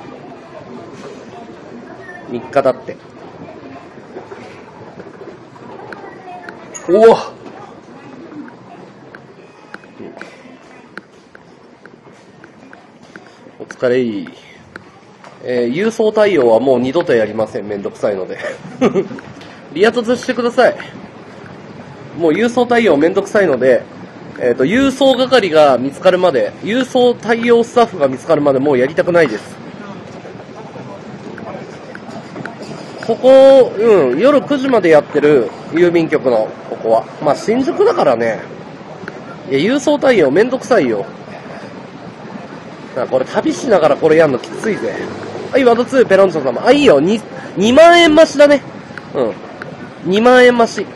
3日だって。おおお疲れい。えー郵送対応はもう二度とやりません。めんどくさいので。リア突してください。もう郵送対応めんどくさいので、えっ、と、郵送係が見つかるまで、郵送対応スタッフが見つかるまでもうやりたくないです。ここ、うん、夜9時までやってる郵便局の、ここは。まあ、新宿だからね。いや、郵送対応めんどくさいよ。なこれ旅しながらこれやんのきついぜ。はい、ワード2ペロンチョ様。あ、いいよ。2、2万円増しだね。うん。2万円増し。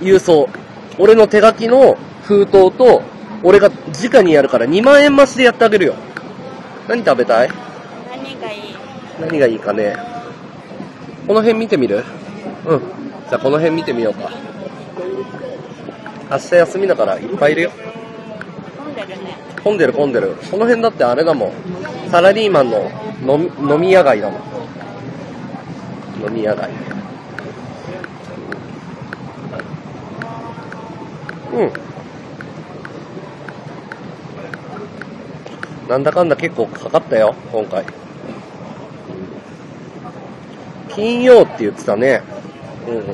郵送。俺の手書きの封筒と、俺が直にやるから2万円増しでやってあげるよ。何食べたい？何がいい？何がいいかね。この辺見てみる？うん。じゃあこの辺見てみようか。明日休みだからいっぱいいるよ。混んでるね。混んでる混んでる。この辺だってあれだもん。サラリーマンの飲み飲み屋街だもん。飲み屋街。うん。なんだかんだ結構かかったよ、今回。金曜って言ってたね。うん。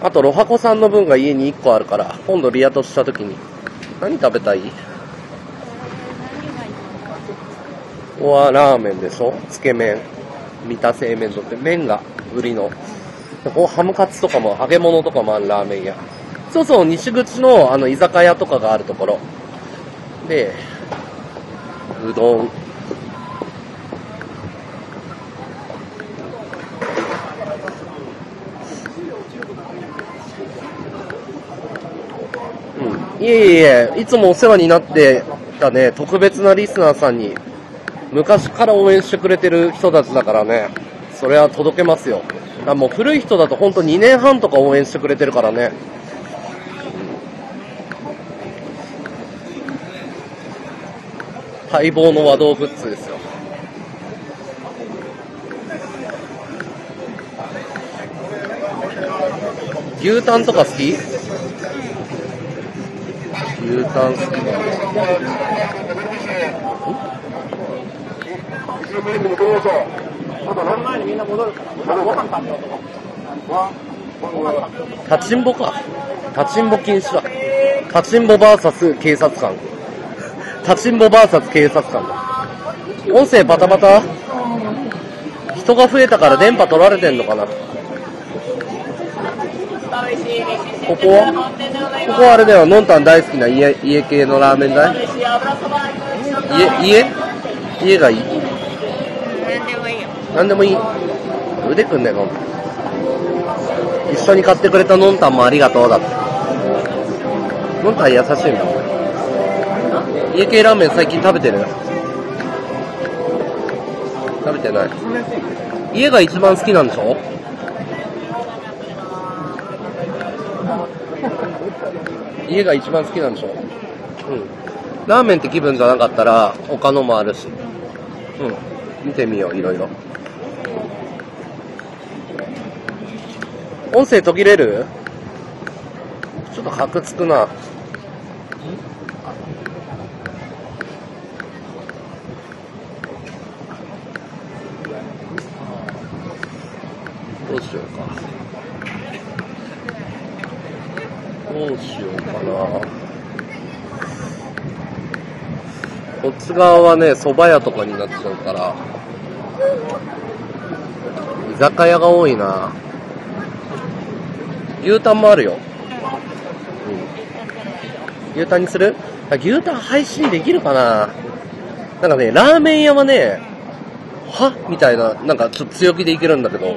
あと、ロハコさんの分が家に1個あるから、今度リアとした時に。何食べたい？ここはラーメンでしょ？つけ麺。三田製麺とって麺が売りの。ここハムカツとかも揚げ物とかもあるラーメン屋。そうそう、西口のあの居酒屋とかがあるところ。で、うどん。いえいえ、いつもお世話になってたね、特別なリスナーさんに、昔から応援してくれてる人たちだからね、それは届けますよ。あもう古い人だとほんと2年半とか応援してくれてるからね。待望の和道グッズですよ。牛タンとか好き？牛タン好きだね。立ちんぼか。立ちんぼ禁止だ。立ちんぼ VS 警察官。立ちんぼ VS 警察官だ。音声バタバタ？人が増えたから電波取られてんのかなここはここはあれだよ、のんたん大好きな家、家系のラーメンだい家、家？家がいい？何でもいいよ。なんでもいい？腕くんね、のんたん。一緒に買ってくれたのんたんもありがとうだって。のんたん優しいんだもん。家系ラーメン最近食べてる？食べてない。家が一番好きなんでしょ？家が一番好きなんでしょうん。ラーメンって気分じゃなかったら、他のもあるし。うん。見てみよう、いろいろ。音声途切れる？ちょっと白つくな。どうしようか。どうしようかな。こっち側はね、蕎麦屋とかになっちゃうから、居酒屋が多いな。牛タンもあるよ。うん。牛タンにする？牛タン配信できるかななんかね、ラーメン屋はね、は？みたいな、なんかちょっと強気でいけるんだけど、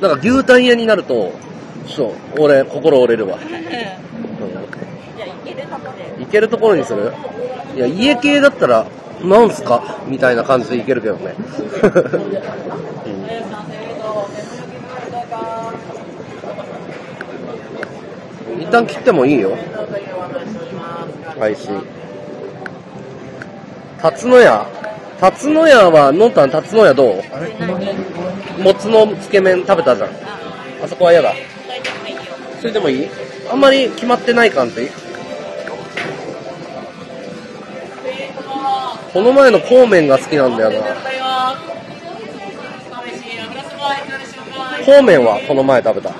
なんか牛タン屋になると、そう、俺、心折れるわ。うん。じゃあ、行けるとこで。いけるところにする？いや、家系だったら、なんすか？みたいな感じでいけるけどね。うん一旦切ってもいいよ。配信。辰野屋。辰野屋は、のんたん辰野屋どう？もつのつけ麺食べたじゃん。あそこは嫌だ。それでもいい？あんまり決まってない感じ？この前のコーメンが好きなんだよな。コーメンはこの前食べた。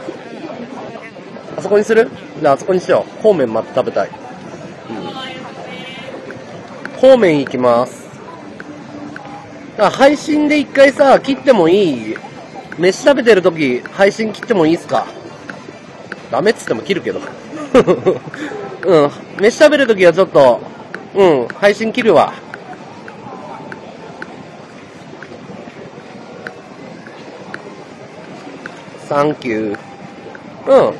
あそこにする？じゃああそこにしよう。コーメンまた食べたい。うんコーメン行きます。あ配信で一回さ、切ってもいい？飯食べてる時配信切ってもいいっすか？ダメっつっても切るけど。うん。飯食べる時はちょっと、うん、配信切るわ。サンキュー。うん。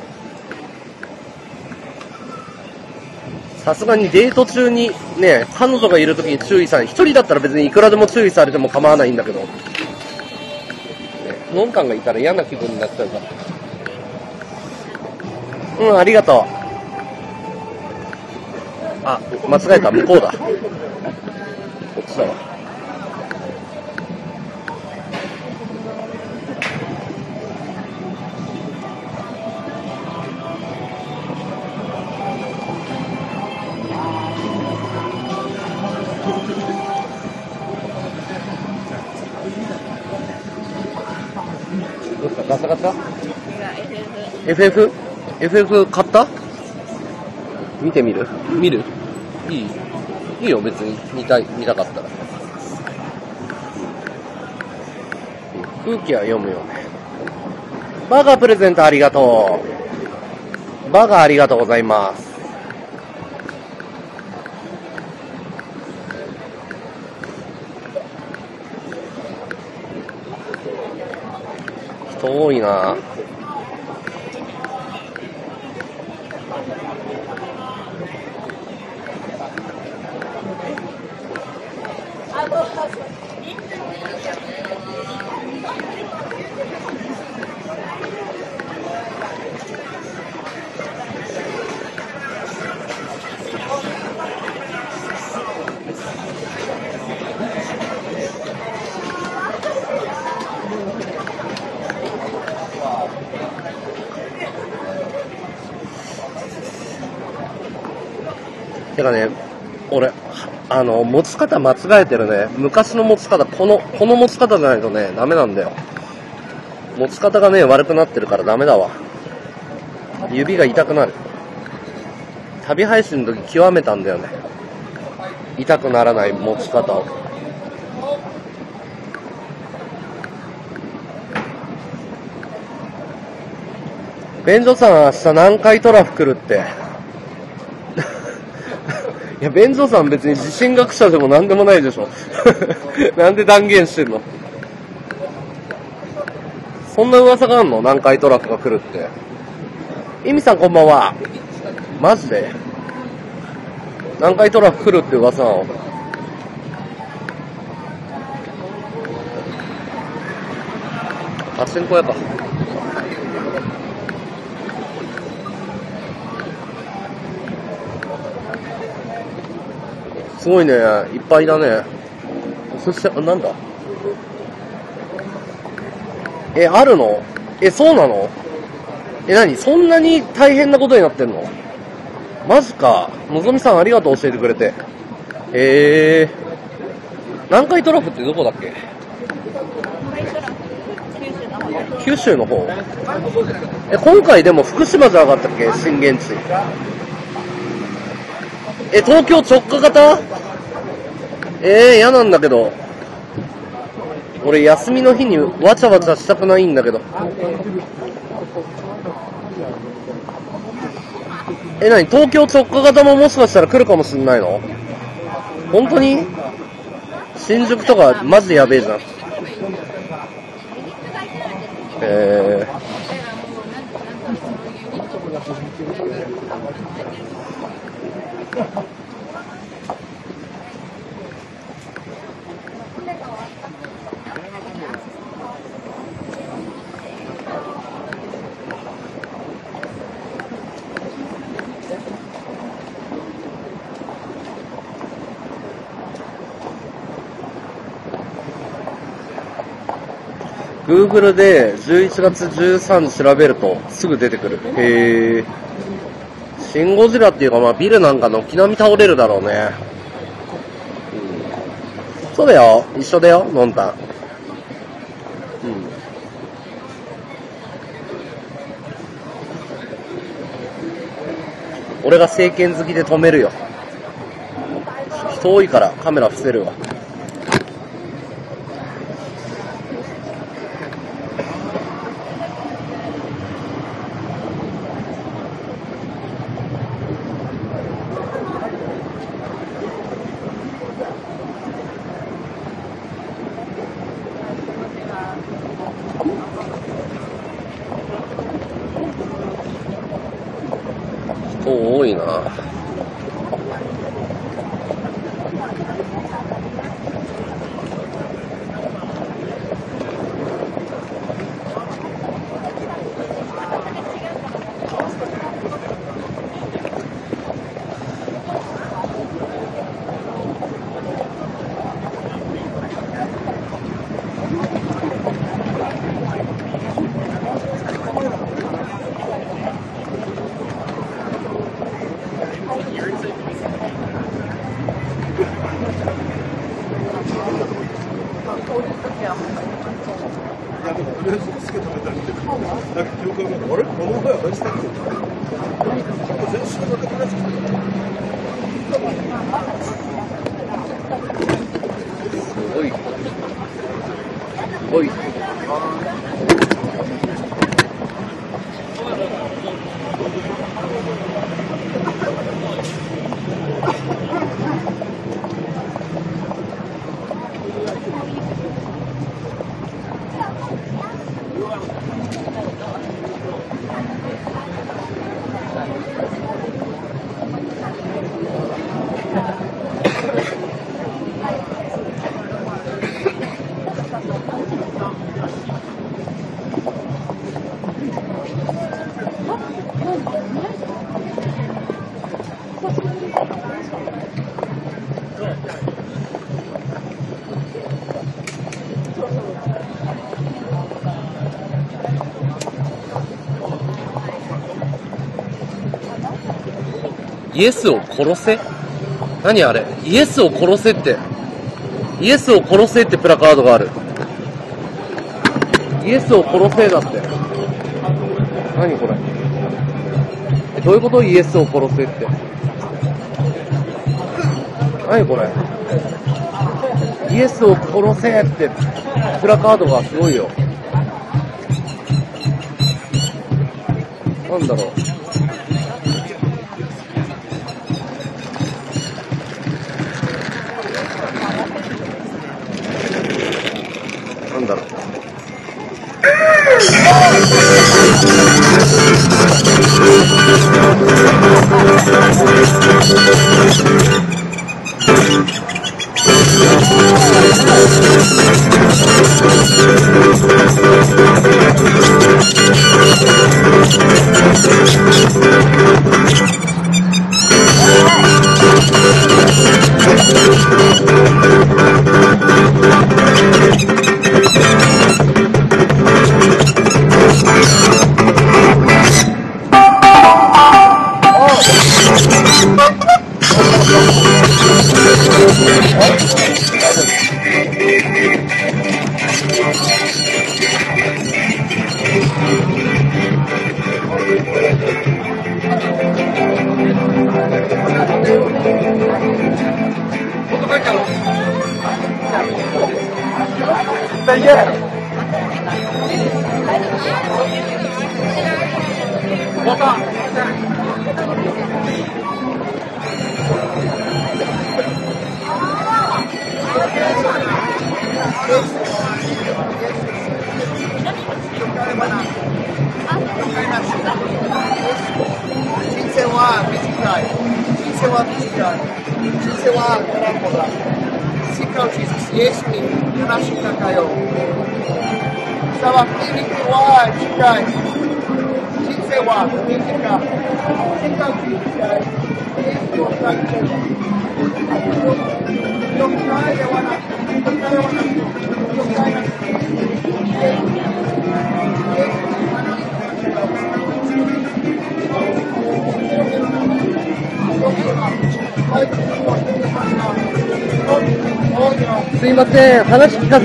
さすがにデート中にね、彼女がいる時に注意され、一人だったら別にいくらでも注意されても構わないんだけど、ね、のんかんがいたら嫌な気分になっちゃうから。うん、ありがとう。あ、間違えた、向こうだ。こっちだわ。どうしたガサガサ ?FF? FF 買った？見てみる？見る？いいいいよ、別に。見たい、見たかったら。空気は読むよね。バーガープレゼントありがとう。バーガーありがとうございます。人多いなかね、俺、あの、持ち方間違えてるね。昔の持ち方、この、この持ち方じゃないとね、ダメなんだよ。持ち方がね、悪くなってるからダメだわ。指が痛くなる。旅配信の時極めたんだよね。痛くならない持ち方を。便所さん明日南海トラフ来るって。や、便所さん別に地震学者でも何でもないでしょ。なんで断言してんの？そんな噂があんの？南海トラフが来るって。イミさんこんばんは。マジで？南海トラフ来るって噂なの？パチンコ屋か。すごいね、いっぱいだね。そして、あなんだ？え、あるの？え、そうなの？え、なにそんなに大変なことになってんの？マジか。のぞみさんありがとう教えてくれて。へえ。南海トラフってどこだっけ？九州の方。え、今回でも福島じゃなかったっけ？震源地。え、東京直下型？えー、嫌なんだけど。俺、休みの日にわちゃわちゃしたくないんだけど。え、なに東京直下型ももしかしたら来るかもしんないの？本当に？新宿とかマジでやべえじゃん。えー、Google で11月13調べるとすぐ出てくる。へえ。シンゴジラっていうかまあビルなんか軒並み倒れるだろうね。うん、そうだよ。一緒だよ、ノンタン。うん。俺が政権好きで止めるよ。人多いからカメラ伏せるわ。イエスを殺せ？何あれ？イエスを殺せって。イエスを殺せってプラカードがある。イエスを殺せだって。何これ？えどういうこと？イエスを殺せって。何これ？イエスを殺せってプラカードがすごいよ。なんだろう？人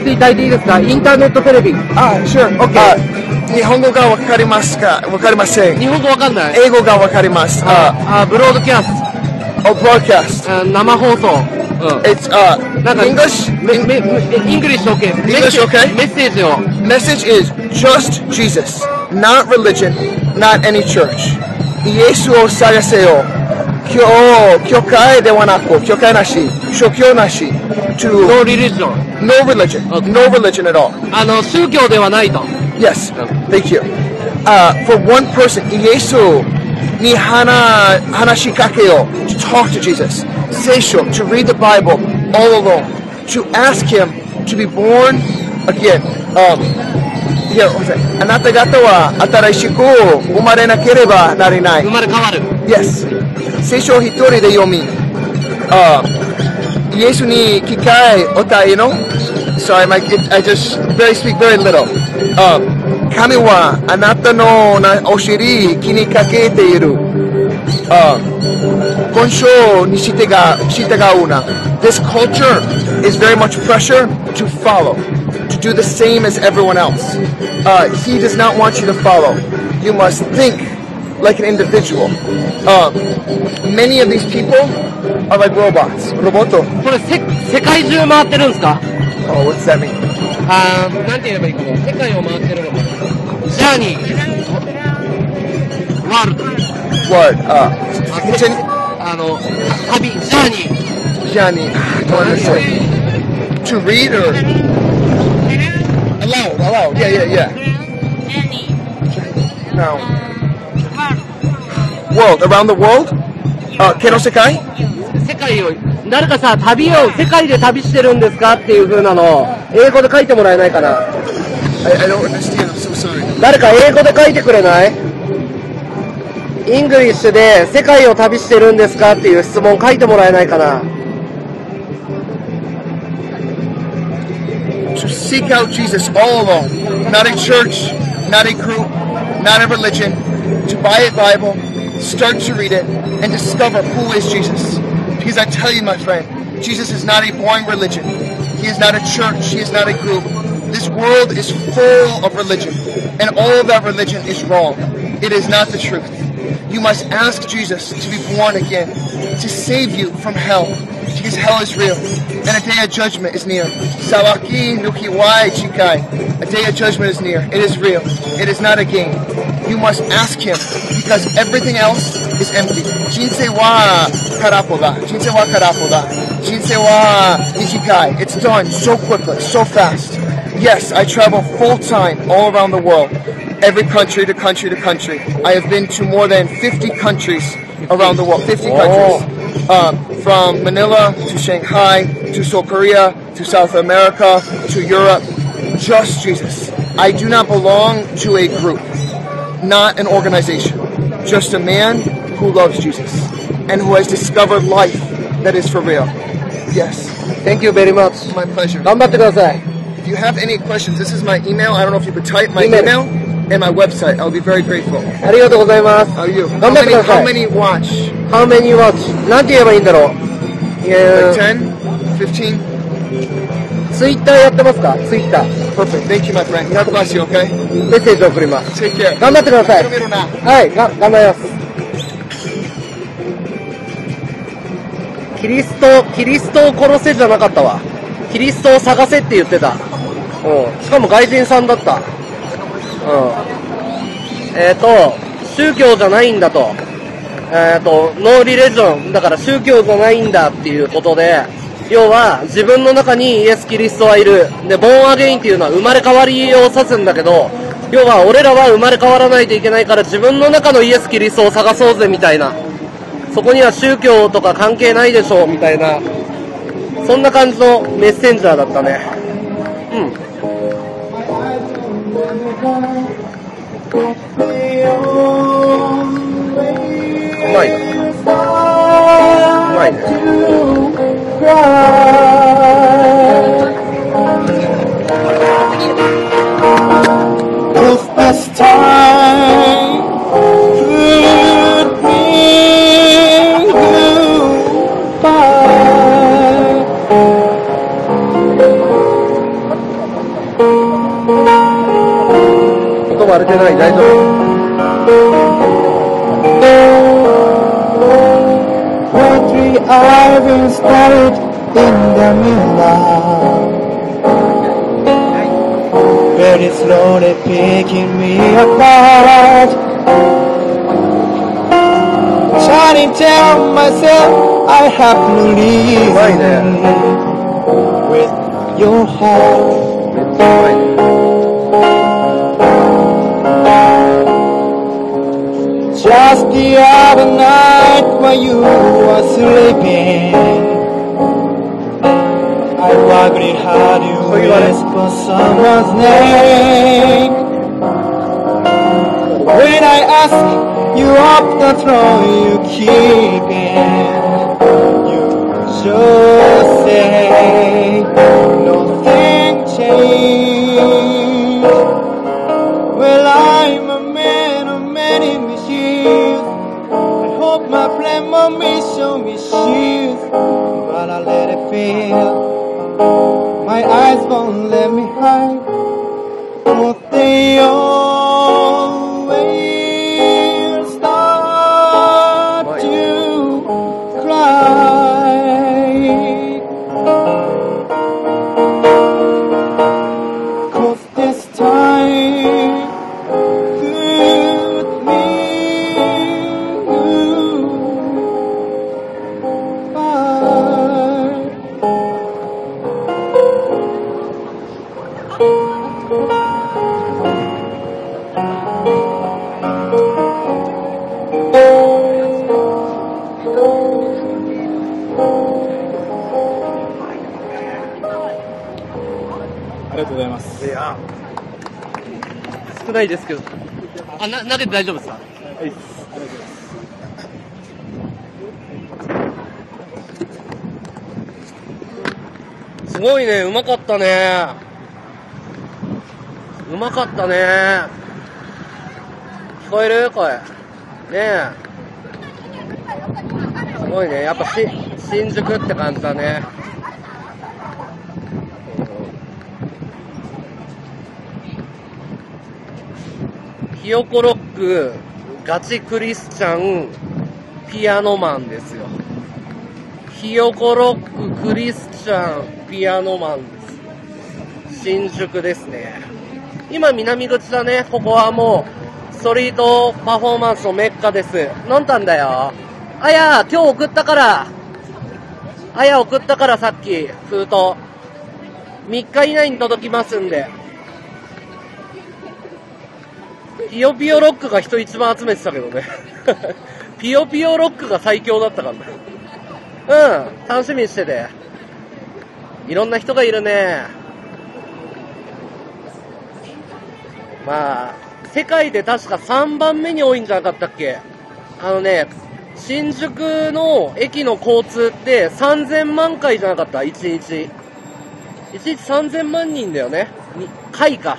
ていただいていいですか？インターネットテレビ？あ、sure, OK。日本語がわかりますか？わかりません。日本語わかんない？英語がわかります。あ、あ、ブロードキャス oh, broadcast. ト。あ生放送。うん。It's, uh, なんか、English? め、め、め、 English OK。English okay？メッセージを。Message is just Jesus, not religion, not any church. イエスを探せよ。教、教会ではなく、教会なし、宗教なし、to No religion。no religion, no religion at all. あの、宗教ではないと。 Yes, thank you. Uh, for one person, Yesu, に話話しかけよう to talk to Jesus 聖書 to read the Bible all alone to ask him to be born again um, いや、ごめんなさい。あなた方は新しく生まれなければなれない。生まれ変わる。 Yes. 聖書を一人で読み、あ イエスに機会を与えの Sorry, my, it, I just very speak very little. あ神はあなたのなお尻気にかけている。あ今章に従う従うな。This culture is very much pressure to follow, to do the same as everyone else. Uh, he does not want you to follow. You must think like an individual. Um, many of these people are like robots. Roboto. これせ、世界中回ってるんですか Oh, what's that mean? あー、なんて言えばいいかな。世界を回ってるのかな。ジャーニー。ワールド。 Word. Uh, あ continue. あの、旅、ジャーニー。 Johnny. I don't understand. To read or aloud? Aloud. Yeah, yeah, yeah. No. World around the world. Uh, Keno Sekai. 世 界を、誰かさ、旅を、世界で旅してるんですかっていう風なのを、英語で書いてもらえないかな。I, I don't understand. I'm so sorry. 誰か英語で書いてくれない English で世界を旅してるんですかっていう質問書いてもらえないかな to seek out Jesus all alone, not a church, not a group, not a religion, to buy a Bible, start to read it, and discover who is Jesus. Because I tell you, my friend, Jesus is not a boring religion. He is not a church. He is not a group. This world is full of religion, and all of that religion is wrong. It is not the truth. You must ask Jesus to be born again, to save you from hell, because hell is real, and a day of judgment is near. Sawaki nukiwai chikai. A day of judgment is near. It is real. It is not a game. You must ask him, because everything else is empty. Jinsei wa karapoda. Jinsei wa karapoda. Jinsei wa ikigai. It's done so quickly, so fast. Yes, I travel full time all around the world every country to country to country. I have been to more than 50 countries around the world. 50 countries. Um, from Manila to Shanghai to Seoul, Korea to South America to Europe. Just Jesus. I do not belong to a group, not an organization. Just a man who loves Jesus and who has discovered life that is for real. Yes. Thank you very much. My pleasure. 頑張ってください。 If you have any questions, this is my email. I don't know if you could type my Email. email, and my website. I'll be very grateful. ありがとうございます。 How are you? 頑張ってくだ How さ many, い。 how many watch? How many watch? なんて言えばいいんだろう。い Like や 10? 15? ツイッターやってますかツイッター。 Perfect. Thank you, my friend. God bless you, okay? メッセージ送ります。 Take care. 頑張ってください。 Pero na. はい、が、頑張ります。 キリスト、キリストを殺せじゃなかったわ。キリストを探せって言ってた。うん。しかも外人さんだった。うん。えっ、と、宗教じゃないんだと。えっ、と、ノーリレジョン。だから宗教じゃないんだっていうことで、要は自分の中にイエス・キリストはいる。で、ボーンアゲインっていうのは生まれ変わりを指すんだけど、要は俺らは生まれ変わらないといけないから自分の中のイエス・キリストを探そうぜみたいな。そこには宗教とか関係ないでしょうみたいな。そんな感じのメッセンジャーだったね。うん。うまいな。うまいね。音割れてない、大丈夫。 What we are inspired in the moonlight. Very slowly picking me apart. Trying to tell myself I have to leave Right with your heart. Just the other night while you were sleeping, I vaguely heard you whisper someone's name. When I ask you up the throne you keep in, you just say nothing changed. Won't be so but I let it feel. My eyes won't let me hide な、投げて大丈夫ですか？すごいね、うまかったね。うまかったね。聞こえる？声。ねえ。すごいね。やっぱし、新宿って感じだね。ひよこロック、ガチクリスチャン、ピアノマンですよ。ひよこロック、クリスチャン、ピアノマンです。新宿ですね。今南口だね。ここはもう、ストリートパフォーマンスのメッカです。飲んだんだよ。あや、今日送ったから。あや、送ったからさっき、封筒。3日以内に届きますんで。ピヨピヨロックが人一番集めてたけどね。ピヨピヨロックが最強だったからね。うん、楽しみにしてて。いろんな人がいるね。まあ、世界で確か3番目に多いんじゃなかったっけ？あのね、新宿の駅の交通って3000万回じゃなかった ?1 日。1日3000万人だよね。回か。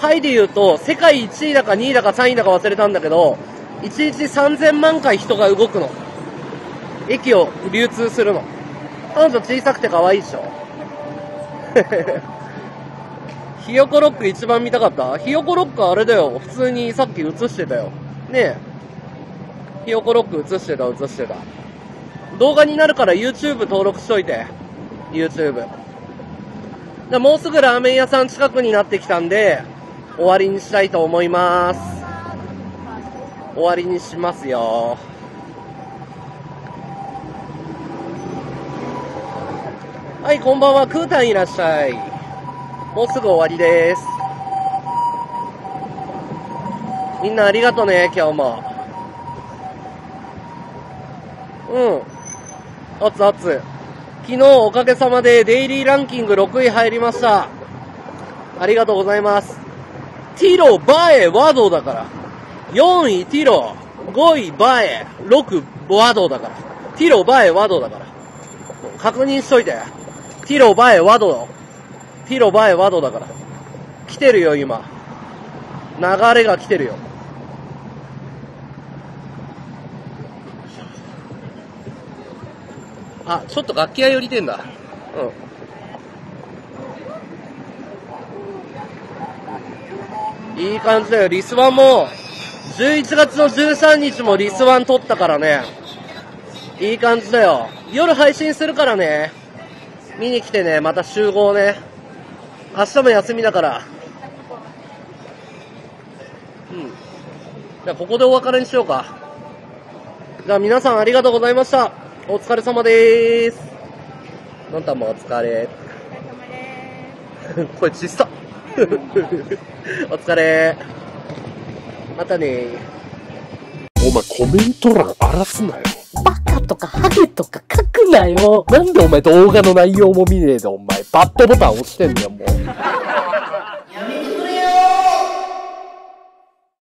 回で言うと、世界1位だか2位だか3位だか忘れたんだけど、1日3000万回人が動くの。駅を流通するの。彼女小さくて可愛いでしょ ひよこロック一番見たかった？ひよこロックあれだよ。普通にさっき映してたよ。ねえ。ひよこロック映してた、映してた。動画になるから YouTube 登録しといて。YouTube。もうすぐラーメン屋さん近くになってきたんで、終わりにしたいと思います。終わりにしますよ。はい、こんばんは。クータンいらっしゃい。もうすぐ終わりです。みんなありがとね、今日も。うん。あつあつ。昨日おかげさまでデイリーランキング6位入りました。ありがとうございます。ティロ、バエ、ワドだから。4位ティロ、5位バエ、6ワドだから。ティロ、バエ、ワドだから。確認しといて。ティロ、バエ、ワド。ティロ、バエ、ワドだから。来てるよ、今。流れが来てるよ。あ、ちょっと楽器屋寄りてんだ。うん。いい感じだよ。リスワンも、11月の13日もリスワン撮ったからね。いい感じだよ。夜配信するからね。見に来てね。また集合ね。明日も休みだから。うん。じゃあここでお別れにしようか。じゃあ皆さんありがとうございました。お疲れ様でーす。のんたんもお疲れ。声小さ。お疲れ。またねー。お前コメント欄荒らすなよ。バカとかハゲとか書くなよ。なんでお前動画の内容も見ねえでお前バッドボタン押してんだよもう。